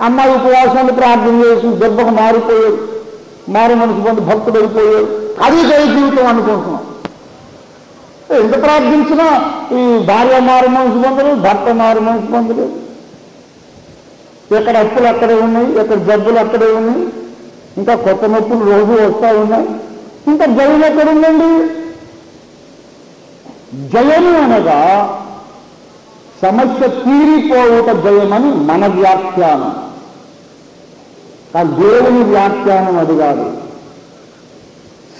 Speaker 1: అమ్మాయి ఉపవాసాన్ని ప్రార్థన చేసి దెబ్బకు మారిపోయాడు. మారి మనసు పొంది భక్తుడు అయిపోయాడు అది జయ జీవితం అనుకుంటున్నాం. ఎంత ప్రార్థించినా ఈ భార్య మారు మనసు పొందరు భర్త మారు మనసు పొందరు. ఎక్కడ అప్పులు అక్కడే ఉన్నాయి ఎక్కడ జబ్బులు అక్కడే ఉన్నాయి ఇంకా కొత్త నొప్పులు రోజు వస్తూ ఉన్నాయి. ఇంకా జయం ఎక్కడ ఉందండి? జయము అనగా సమస్య తీరిపోవుట జయమని మన వ్యాఖ్యానం. కానీ దేవుని వ్యాఖ్యానం అది కాదు.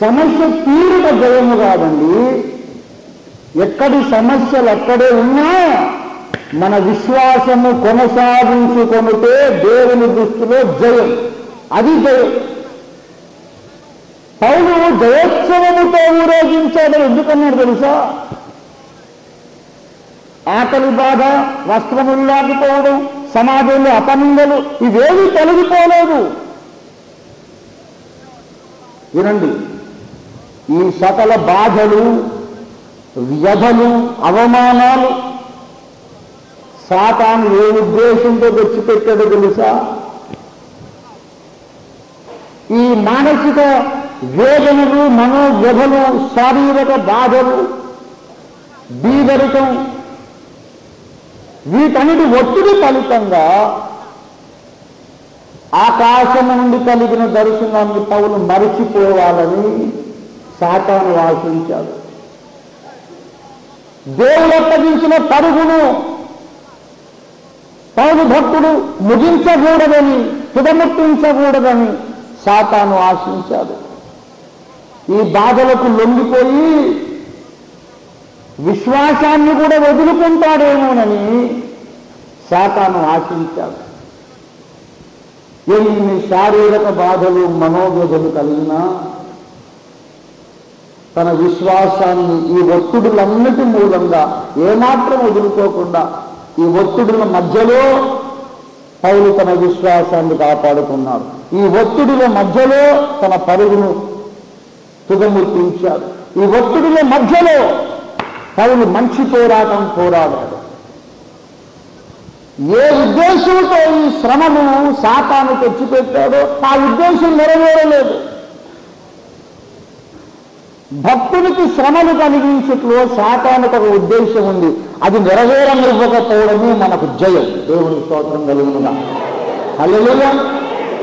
Speaker 1: సమస్య తీరుట జయము కాదండి ఎక్కడి సమస్యలు అక్కడే ఉన్నా మన విశ్వాసము కొనసాగించుకొనితే దేవుని దృష్టిలో జయం. అది జయం. పౌలు జయోత్సవముతో ఊరేగించాడు. ఎందుకన్నాడు తెలుసా? ఆకలి బాధ వస్త్రములు లేకపోవడం సమాజంలో అపనిందలు ఇవేవి తొలగిపోలేదు. వినండి ఈ సకల బాధలు వ్యధలు అవమానాలు. సాతాను ఏ ఉద్దేశంతో తెచ్చిపెట్టాడో తెలుసా? ఈ మానసిక వేదనలు మనోవ్యధలు శారీరక బాధలు బీదరికం వీటన్నిటి ఒత్తిడి ఫలితంగా ఆకాశం నుండి కలిగిన దర్శనాన్ని పౌలు మరిచిపోవాలని సాతాను ఆశించాడు. దేవుడు అప్పగించిన పరుగును పౌరు భక్తుడు ముగించకూడదని తుదముట్టించకూడదని సాతాను ఆశించాడు. ఈ బాధలకు లొంగిపోయి విశ్వాసాన్ని కూడా వదులుకుంటాడేమోనని సాతాను ఆశించాడు. ఎన్ని శారీరక బాధలు మనోవ్యధులు కలిగినా తన విశ్వాసాన్ని ఈ ఒత్తిడులన్నిటి మూలంగా ఏమాత్రం వదులుకోకుండా ఈ ఒత్తిడుల మధ్యలో పౌలు తన విశ్వాసాన్ని కాపాడుకున్నాడు. ఈ ఒత్తిడిల మధ్యలో తన పరుగును తుగముర్తించాడు ఈ ఒత్తిడిల మధ్యలో పౌలు మంచి పోరాటం పోరాడాడు. ఏ ఉద్దేశంతో ఈ శ్రమను శాతాన్ని తెచ్చిపెట్టాడో ఆ ఉద్దేశం నెరవేరలేదు. భక్తునికి శ్రమలు కలిగించట్లో శాతానికి ఒక ఉద్దేశం ఉంది. అది నెరవేరనివ్వకపోవడమే మనకు జయం. దేవుని స్తోత్రం కలుగునుగా. హల్లెలూయా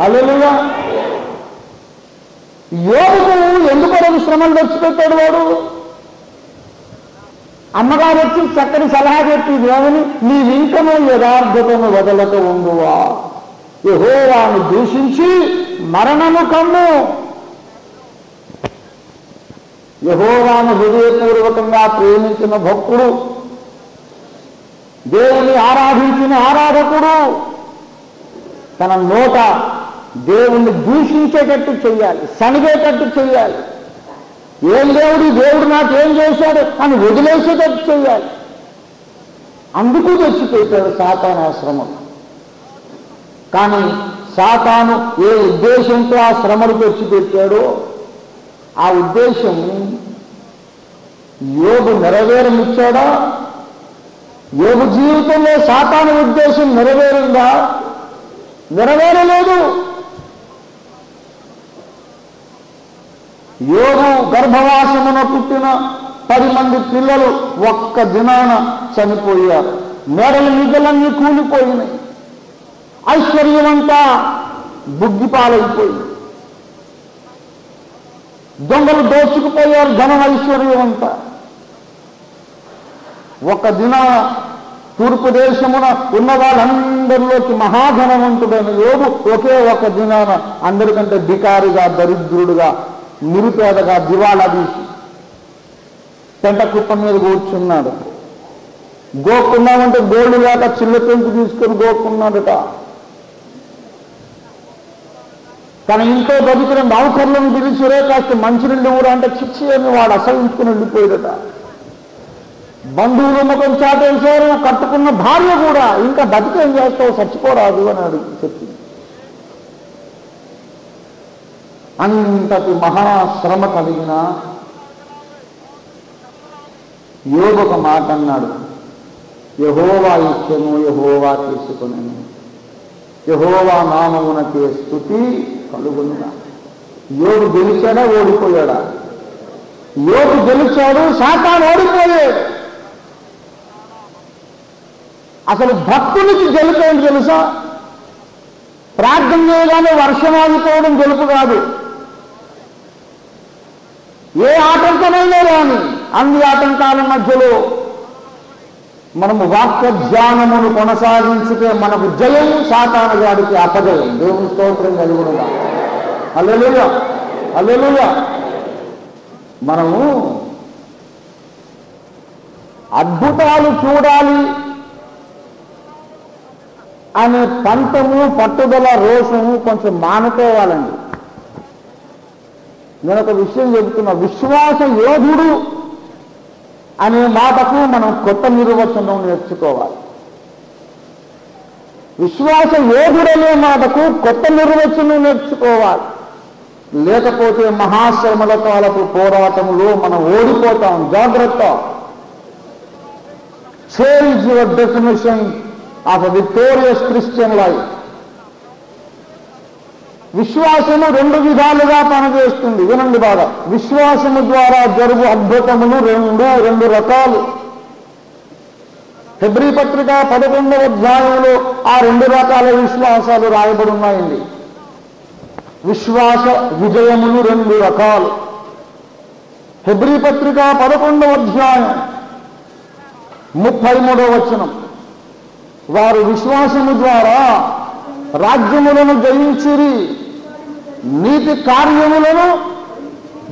Speaker 1: హల్లెలూయా. యోగుకు ఎందుకు శ్రమలు తెచ్చిపెట్టాడు వాడు? అమ్మగారు వచ్చి చక్కని సలహా చెప్పి దేవుని నీ వింకము యథార్థతను వదలక ఉండువా? యహోవాను దూషించి మరణము కమ్ము. యహోవాను హృదయపూర్వకంగా ప్రేమించిన భక్తుడు దేవుని ఆరాధించిన ఆరాధకుడు తన నోట దేవుణ్ణి దూషించేటట్టు చెయ్యాలి సనిగేటట్టు చెయ్యాలి. ఏం దేవుడు దేవుడు నాకేం చేశాడు అని వదిలేసేటట్టు చెయ్యాలి. అందుకు తెచ్చిపెట్టాడు సాతాను ఆశ్రమం. కానీ సాతాను ఏ ఉద్దేశంతో ఆ శ్రమను తెచ్చిపెట్టాడో ఆ ఉద్దేశం యోగు నెరవేరనిచ్చాడా? యోగు జీవితంలో సాతాను ఉద్దేశం నెరవేరిందా? నెరవేరలేదు. యోగు గర్భవాసమున పుట్టిన పది మంది పిల్లలు ఒక్క దినాన చనిపోయారు. మేడల నిధులన్నీ కూలిపోయినాయి. ఐశ్వర్యమంతా బుగ్గిపాలైపోయింది. దొంగలు దోచుకుపోయారు ధన ఐశ్వర్యం అంతా ఒక దిన తూర్పు దేశమున ఉన్న వాళ్ళందరిలోకి మహాధనవంతుడైన యోగు ఒకే ఒక దినాన అందరికంటే ధికారిగా దరిద్రుడుగా నిరుపేదగా దివాలా తీసి పెంట కుప్ప మీద కూర్చున్నాడు. గోక్కున్నామంటే గోళ్ళు లేక చిల్ల పెంకు తీసుకొని గోక్కున్నాడట తన ఇంట్లో బతుకున్న నౌకర్లను పిలిచిరే కాస్త మంచినీళ్ళు ఊరు అంటే చిచ్చి అని వాడు అసహించుకుని వెళ్ళిపోయాడట బంధువులు ముఖం చాటేశారు కట్టుకున్న భార్య కూడా ఇంకా బతికేం చేస్తావు? చచ్చిపోరాదు అని అడిగి చెప్పింది. అంతటి మహాశ్రమ కలిగిన యోగ ఒక మాట అన్నాడు. యహోవా ఇచ్చను యహోవా తీసుకుని యహోవా నామమునకే స్థుతి కలుగునుగా. యోగు గెలిచాడా ఓడిపోయాడా? యోగు గెలిచాడు సాతాను ఓడిపోయాడు. అసలు భక్తునికి గెలుపేంటి తెలుసా? ప్రార్థన చేయగానే వర్షం ఆగిపోవడం గెలుపు కాదు. ఏ ఆటంకమైనా రాని అన్ని ఆటంకాల మధ్యలో మనము వాక్య ధ్యానమును కొనసాగించితే మనకు జయం సాతాను గాడికి అపజయం. దేవుని స్తోత్రం కలుగునుగా. అల్లెలుయ అల్లెలుయ మనము అద్భుతాలు చూడాలి అనే పంటము పట్టుదల రోషము కొంచెం మానుకోవాలండి. నేను ఒక విషయం చెబుతున్నా. విశ్వాస యోధుడు అనే మాటకు మనం కొత్త నిర్వచనం నేర్చుకోవాలి. విశ్వాస యోధుడనే మాటకు కొత్త నిర్వచనం నేర్చుకోవాలి. లేకపోతే మహాశ్రమల కాలపు పోరాటంలో మనం ఓడిపోతాం. జాగ్రత్త. Change your definition of victorious Christian life విశ్వాసము రెండు విధాలుగా పనిచేస్తుంది. వినండి బాగా విశ్వాసము ద్వారా జరుగు అద్భుతములు రెండు రెండు రకాలు. ఫిబ్రి పత్రిక పదకొండవ అధ్యాయంలో ఆ రెండు రకాల విశ్వాసాలు రాయబడి ఉన్నాయండి. విశ్వాస విజయములు రెండు రకాలు. ఫిబ్రి పత్రిక పదకొండవ అధ్యాయం ముప్పై మూడవ వచనం. వారు విశ్వాసము ద్వారా రాజ్యములను జయించిరి. నీతి కార్యములను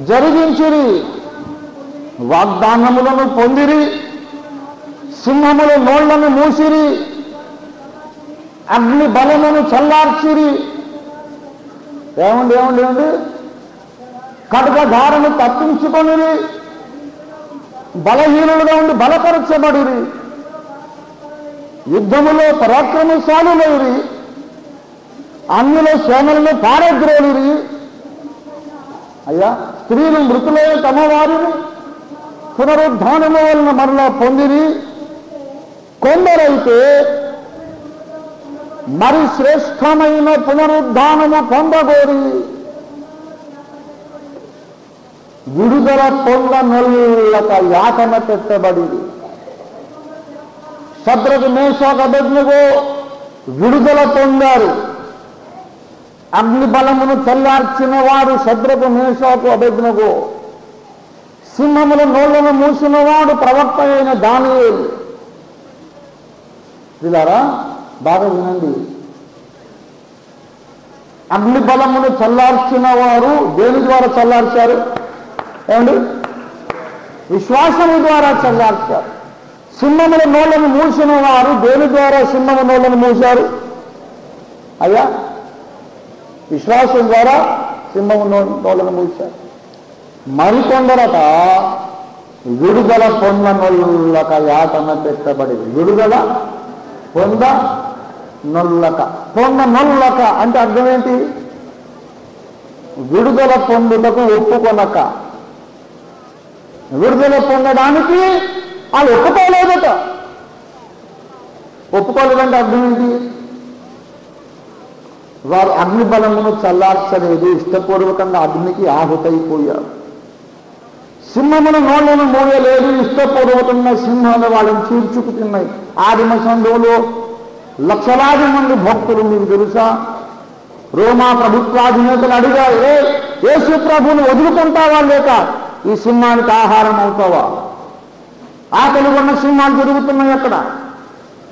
Speaker 1: జరిగించిరి. వాగ్దానములను పొందిరి. సింహముల నోళ్ళను మూసిరి. అగ్ని బలమును చల్లార్చిరి. ఏమండి ఏమండి ఏమండి? కటకధారను తప్పించుకొనిరి. బలహీనులుగా ఉండి బలపరచబడిరి. యుద్ధములో పరాక్రమశాలులైరి. అన్నిలో సోమలను పారద్రోలిరి. అయ్యా స్త్రీలు మృతులైన తమ వారిని పునరుద్ధానము వలన మరలా పొందిరి. కొందరైతే మరి శ్రేష్టమైన పునరుద్ధానము పొందగోరి. విడుదల పొంద నొల్లక యాతన పెట్టబడి శత్రుకు మేషాక అభిజ్ఞకు విడుదల పొందారు. అగ్ని బలమును చల్లార్చిన వాడు శత్రుకు మేషోకు అభిజ్ఞకు సింహముల నోళ్ళను మూసినవాడు ప్రవక్త అయిన దాని ఇలారా బాగా వినండి. అగ్ని బలమును చల్లార్చిన వారు దేని ద్వారా చల్లార్చారు? ఏమండి? విశ్వాసము ద్వారా చల్లార్చారు. సింహముల నోళ్ళను మూసిన వారు దేని ద్వారా సింహము నోళ్ళను మూశారు? అయ్యా విశ్వాసం ద్వారా సింహం నో- నోళ్ళను మూశారు. మరికొందరట విడుదల పొంద నొల్లక యాతన పెట్టబడి విడుదల పొంద నొల్లక. పొంద నొల్లక అంటే అర్థమేంటి విడుదల పొందుటకు ఒప్పుకొనక. విడుదల పొందడానికి వాళ్ళు ఒప్పుకోలేదట. ఒప్పుకోలేదంటే అర్థం ఏంటి? వారు అగ్ని బలమును చల్లార్చలేదు ఇష్టపూర్వకంగా అగ్నికి ఆహుతైపోయారు. సింహమును నోళ్ళను మోయలేదు ఇష్టపూర్వకంగా సింహాలు వాళ్ళని చీల్చుకుతున్నాయి. ఆదిమ సంఘంలో లక్షలాది మంది భక్తులు మీకు తెలుసా? రోమా ప్రభుత్వాధినేతలు అడిగారు ఏ యేసు ప్రభువును వదులుకుంటావా లేక ఈ సింహానికి ఆహారం అవుతావా? ఆకలి ఉన్న సింహాలు జరుగుతున్నాయి అక్కడ.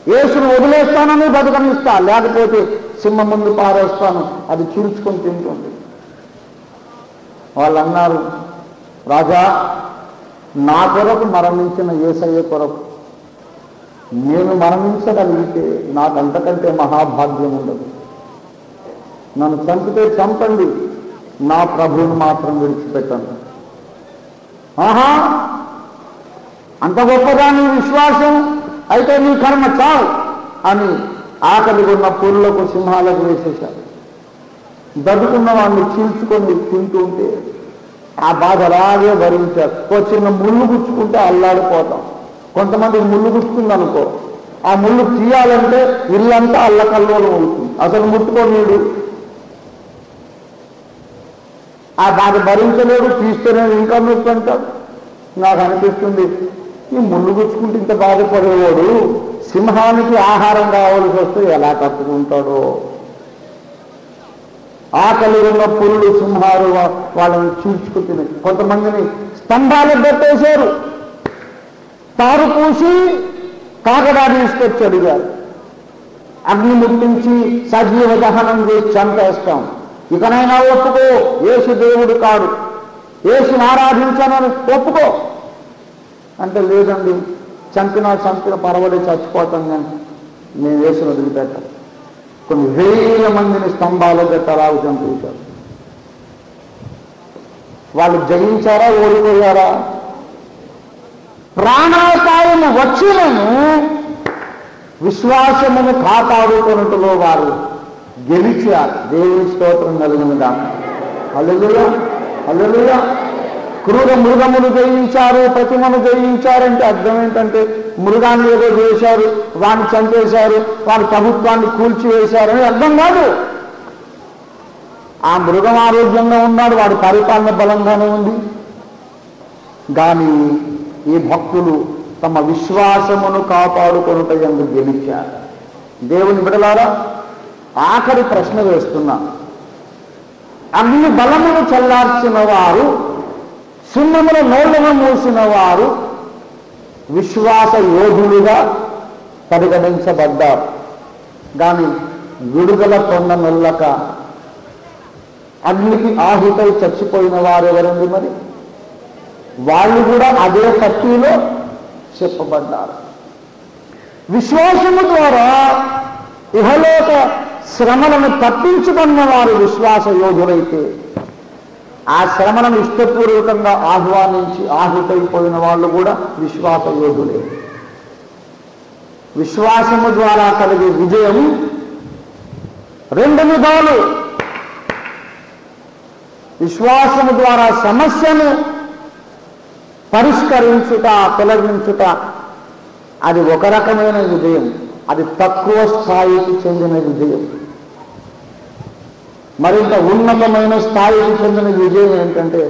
Speaker 1: యేసును వదిలేస్తానని బతుకనిస్తా లేకపోతే సింహం ముందు పారేస్తాను. అది చీల్చుకొని తింటుంది. వాళ్ళు అన్నారు రాజా నా కొరకు మరణించిన ఏసయ్య కొరకు. నేను మరణించగలిగితే నాకు అంతకంటే మహాభాగ్యం ఉండదు. నన్ను చంపితే చంపండి. నా ప్రభువుని మాత్రం విడిచిపెట్టండి ఆహా! అంత గొప్పగా నీ విశ్వాసం అయితే నీ కర్మ చావు అని ఆకలి ఉన్న పుల్లకు సింహాలకు వేసేశారు. బతుకున్న వాడిని చీల్చుకొని తింటూ ఉంటే ఆ బాధ అలాగే భరించారు. ఓ చిన్న ముళ్ళు గుచ్చుకుంటే అల్లాడిపోతాం. కొంతమంది ముళ్ళు గుచ్చుకుంది అనుకో ఆ ముళ్ళు తీయాలంటే ఇల్లంతా అల్లకల్లోలం అవుతుంది. అసలు ముట్టుకోలేడు ఆ బాధ భరించలేడు తీస్తేనే ఇంకా ముట్టుకుంటాడు నాకు అనిపిస్తుంది ఈ ముళ్ళు గుచ్చుకుంటే ఇంత బాధపడేవాడు సింహానికి ఆహారం కావాల్సి వస్తే ఎలా తప్పుకుంటాడో ఆకలి ఉన్న పురుడు సింహాలు వాళ్ళని చీల్చుకుని కొంతమందిని స్తంభాలు పెట్టేశారు. తారు పూసి కాకడాన్ని తీసుకొచ్చి అడిగారు. అగ్ని ముట్టించి సజీవ దహనం చేసి చంపేస్తాం. ఇకనైనా ఒప్పుకో యేసు దేవుడు కాడు. యేసుని ఆరాధించానని ఒప్పుకో. అంటే లేదండి చంపినా చంపిన పర్వాలే చచ్చిపోతాం కానీ నేను వేసిన వదిలిపెట్టాను కొన్ని వేల మందిని స్తంభాల పెట్టరావు చంపేశారు వాళ్ళు జయించారా ఓడిపోయారా? ప్రాణాపాయము వచ్చినను విశ్వాసమును కాపాడుకున్నట్టులో వారు గెలిచారు. దేవుని స్తోత్రం కలిగినదా అల్లెలుగా అల్లెలుగా క్రూర మృగమును జయించారు ప్రతిమను జయించారంటే అర్థం ఏంటంటే మృగాన్ని ఏదో చేశారు వాడిని చంపేశారు వారి ప్రభుత్వాన్ని కూల్చివేశారని అర్థం కాదు. ఆ మృగం ఆరోగ్యంగా ఉన్నాడు వాడి పరిపాలన బలంగానే ఉంది. కానీ ఈ భక్తులు తమ విశ్వాసమును కాపాడుకొనుట ఎందు గెలిచారు. దేవుని బిడలారా ఆఖరి ప్రశ్న వేస్తున్నా. అన్ని బలమును చల్లార్చిన వారు సున్నముల నోళ్ళను మూసిన వారు విశ్వాస యోధులుగా పరిగణించబడ్డారు. కానీ విడుదల పొందనొల్లక అగ్నికి ఆహుతై చచ్చిపోయిన వారు ఎవరండి మరి? వాళ్ళు కూడా అదే కత్తిలో చెప్పబడ్డారు. విశ్వాసము ద్వారా ఇహలోక శ్రమలను తప్పించుకున్న వారు విశ్వాస యోధులైతే ఆ శ్రమలను ఇష్టపూర్వకంగా ఆహ్వానించి ఆహుతైపోయిన వాళ్ళు కూడా విశ్వాస యోధులే. విశ్వాసము ద్వారా కలిగే విజయం రెండు విధాలు. విశ్వాసము ద్వారా సమస్యను పరిష్కరించుట తొలగించుట అది ఒక రకమైన విజయం. అది తక్కువ స్థాయికి చెందిన విజయం. మరింత ఉన్నతమైన స్థాయికి చెందిన విజయం ఏంటంటే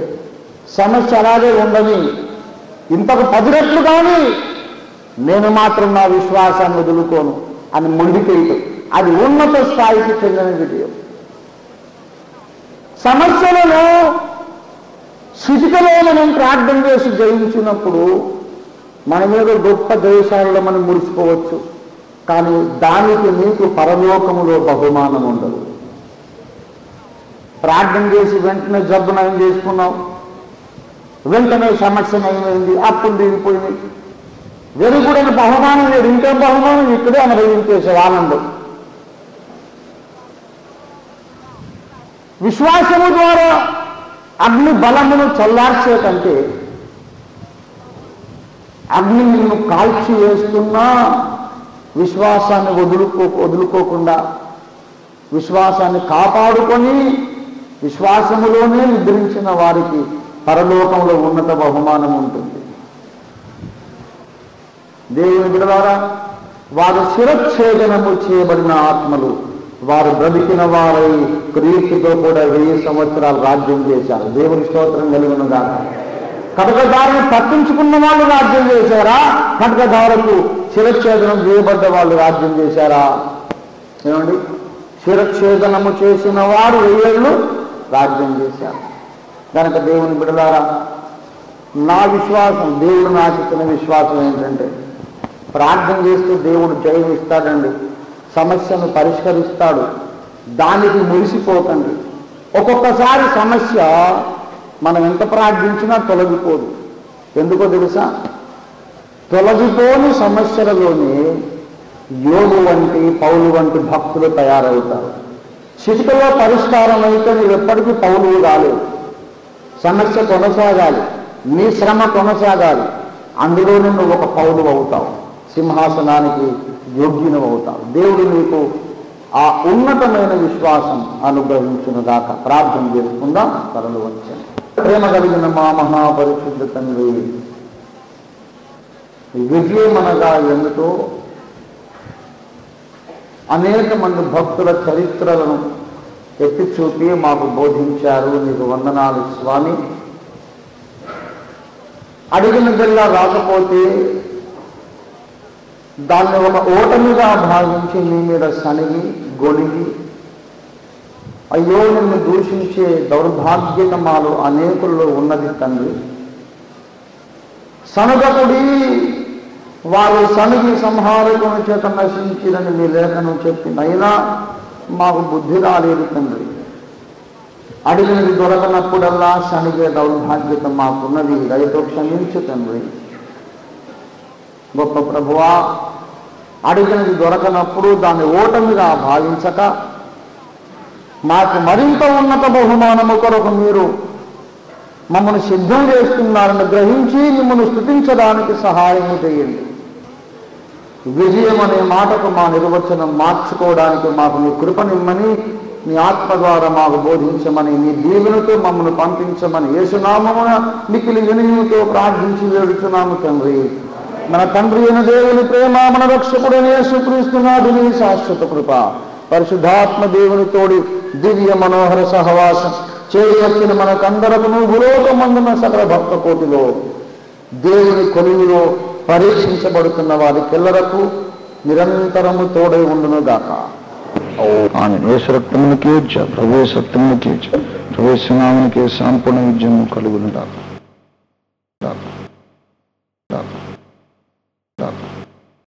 Speaker 1: సమస్య అలాగే ఉండని ఇంతకు పది రెట్లు కానీ నేను మాత్రం నా విశ్వాసాన్ని వదులుకోను అని ముందుకెళ్తూ అది ఉన్నత స్థాయికి చెందిన విజయం. సమస్యలను స్థితికలో మనం ప్రార్థన చేసి జయించినప్పుడు మన మీద గొప్ప దేశాలలో మనం మురిసిపోవచ్చు. కానీ దానికి మీకు పరలోకములో బహుమానం ఉండదు. ప్రార్థన చేసి వెంటనే జబ్బు నయం చేసుకున్నావు. వెంటనే సమస్య నయమైంది అప్పులు తీరిపోయింది వెరుగుడైన బహుమానం లేదు ఇంకా బహుమానం ఇక్కడే అనుభవించేసే ఆనందం. విశ్వాసము ద్వారా అగ్ని బలమును చల్లార్చే కంటే అగ్ని నిన్ను కాల్చి వేస్తున్నా విశ్వాసాన్ని వదులుకో వదులుకోకుండా విశ్వాసాన్ని కాపాడుకొని విశ్వాసములోనే నిద్రించిన వారికి పరలోకంలో ఉన్నత బహుమానం ఉంటుంది. దేవుని ద్వారా వారు శిరచ్ఛేదనము చేయబడిన ఆత్మలు వారు బ్రతికిన వారై క్రీస్తుతో కూడా వెయ్యి సంవత్సరాలు రాజ్యం చేశారు. దేవుని స్తోత్రం కలిగిన దాకా కటకదారుని పట్టించుకున్న వాళ్ళు రాజ్యం చేశారా? కటకదారుకు శిరచ్ఛేదనం చేయబడ్డ వాళ్ళు రాజ్యం చేశారా? ఏమండి? శిరచ్ఛేదనము చేసిన వారు వెయ్యేళ్ళు రాజ్యం చేశారు కనుక దేవుని బిడలారా నా విశ్వాసం దేవుడు నాకు విశ్వాసం ఏంటంటే ప్రార్థన చేస్తూ దేవుడు జయం ఇస్తాడండి. సమస్యను పరిష్కరిస్తాడు. దానికి మురిసిపోకండి. ఒక్కొక్కసారి సమస్య మనం ఎంత ప్రార్థించినా తొలగిపోదు. ఎందుకో తెలుసా? తొలగిపోని సమస్యలలోనే యోగు వంటి పౌలు వంటి భక్తులు తయారవుతారు. చిటికలో పరిష్కారం అయితే నువ్వు ఎప్పటికీ పౌరులు కాలేవు సమస్య కొనసాగాలి. నీ శ్రమ కొనసాగాలి. అందులోనే నువ్వు ఒక పౌలు అవుతావు. సింహాసనానికి యోగ్యుని అవుతావు. దేవుడు నీకు ఆ ఉన్నతమైన విశ్వాసం అనుగ్రహించిన దాకా ప్రార్థన చేసుకుందాం. తరలు వచ్చాను ప్రేమ కలిగిన మా మహాపరిశుద్ధ తండ్రి విజయం అనగా ఏమిటో అనేక మంది భక్తుల చరిత్రలను ఎత్తి చూపి మాకు బోధించారు. నీకు వందనాలు స్వామి. అడిగిన జిల్లా రాకపోతే దాన్ని ఒక ఓటమిగా భావించి నీ మీద సనిగి గొనిగి అయ్యో నిన్ను దూషించే దౌర్భాగ్యత మాలో అనేకుల్లో ఉన్నది తండ్రి. సనగకుడి వారు సనిగి సంహారకుని చేత నశించిరని మీ లేఖను చెప్పినైనా మాకు బుద్ధి రాలేదు తండ్రి. అడిగినది దొరకనప్పుడల్లా శనిగే దౌర్భాగ్యత మాకున్నది. దయతో క్షమించు తండ్రి. గొప్ప ప్రభువా అడిగినది దొరకనప్పుడు దాన్ని ఓటమిగా భావించక మాకు మరింత ఉన్నత బహుమానము కొరకు మీరు మమ్మల్ని సిద్ధం చేస్తున్నారని గ్రహించి మిమ్మల్ని స్థుతించడానికి సహాయం చేయండి. విజయం అనే మాటకు మా నిర్వచనం మార్చుకోవడానికి మాకు నీ కృపనిమ్మని నీ ఆత్మ ద్వారా మాకు బోధించమని నీ దీవెనతో మమ్మల్ని పంపించమని యేసునామమున మిక్కిలి వినయంతో ప్రార్థించి వేడుచున్నాము తండ్రి. మన తండ్రి అయిన దేవుని ప్రేమ మన రక్షకుడైన యేసుక్రీస్తునాథు నీ శాశ్వత కృప పరిశుద్ధాత్మ దేవుని తోడి దివ్య మనోహర సహవాసం చేయవచ్చిన మనకందరకును భూలోకమందున సకల భక్త కోటిలో దేవుని కొలువులో పరీక్షించబడుతున్న వారికెల్లరకు నిరంతరము తోడై ఉండును గాక
Speaker 3: ఆయన ఏసరక్తమునికి ప్రభు సంపూర్ణ విజయం కలుగునుగాక.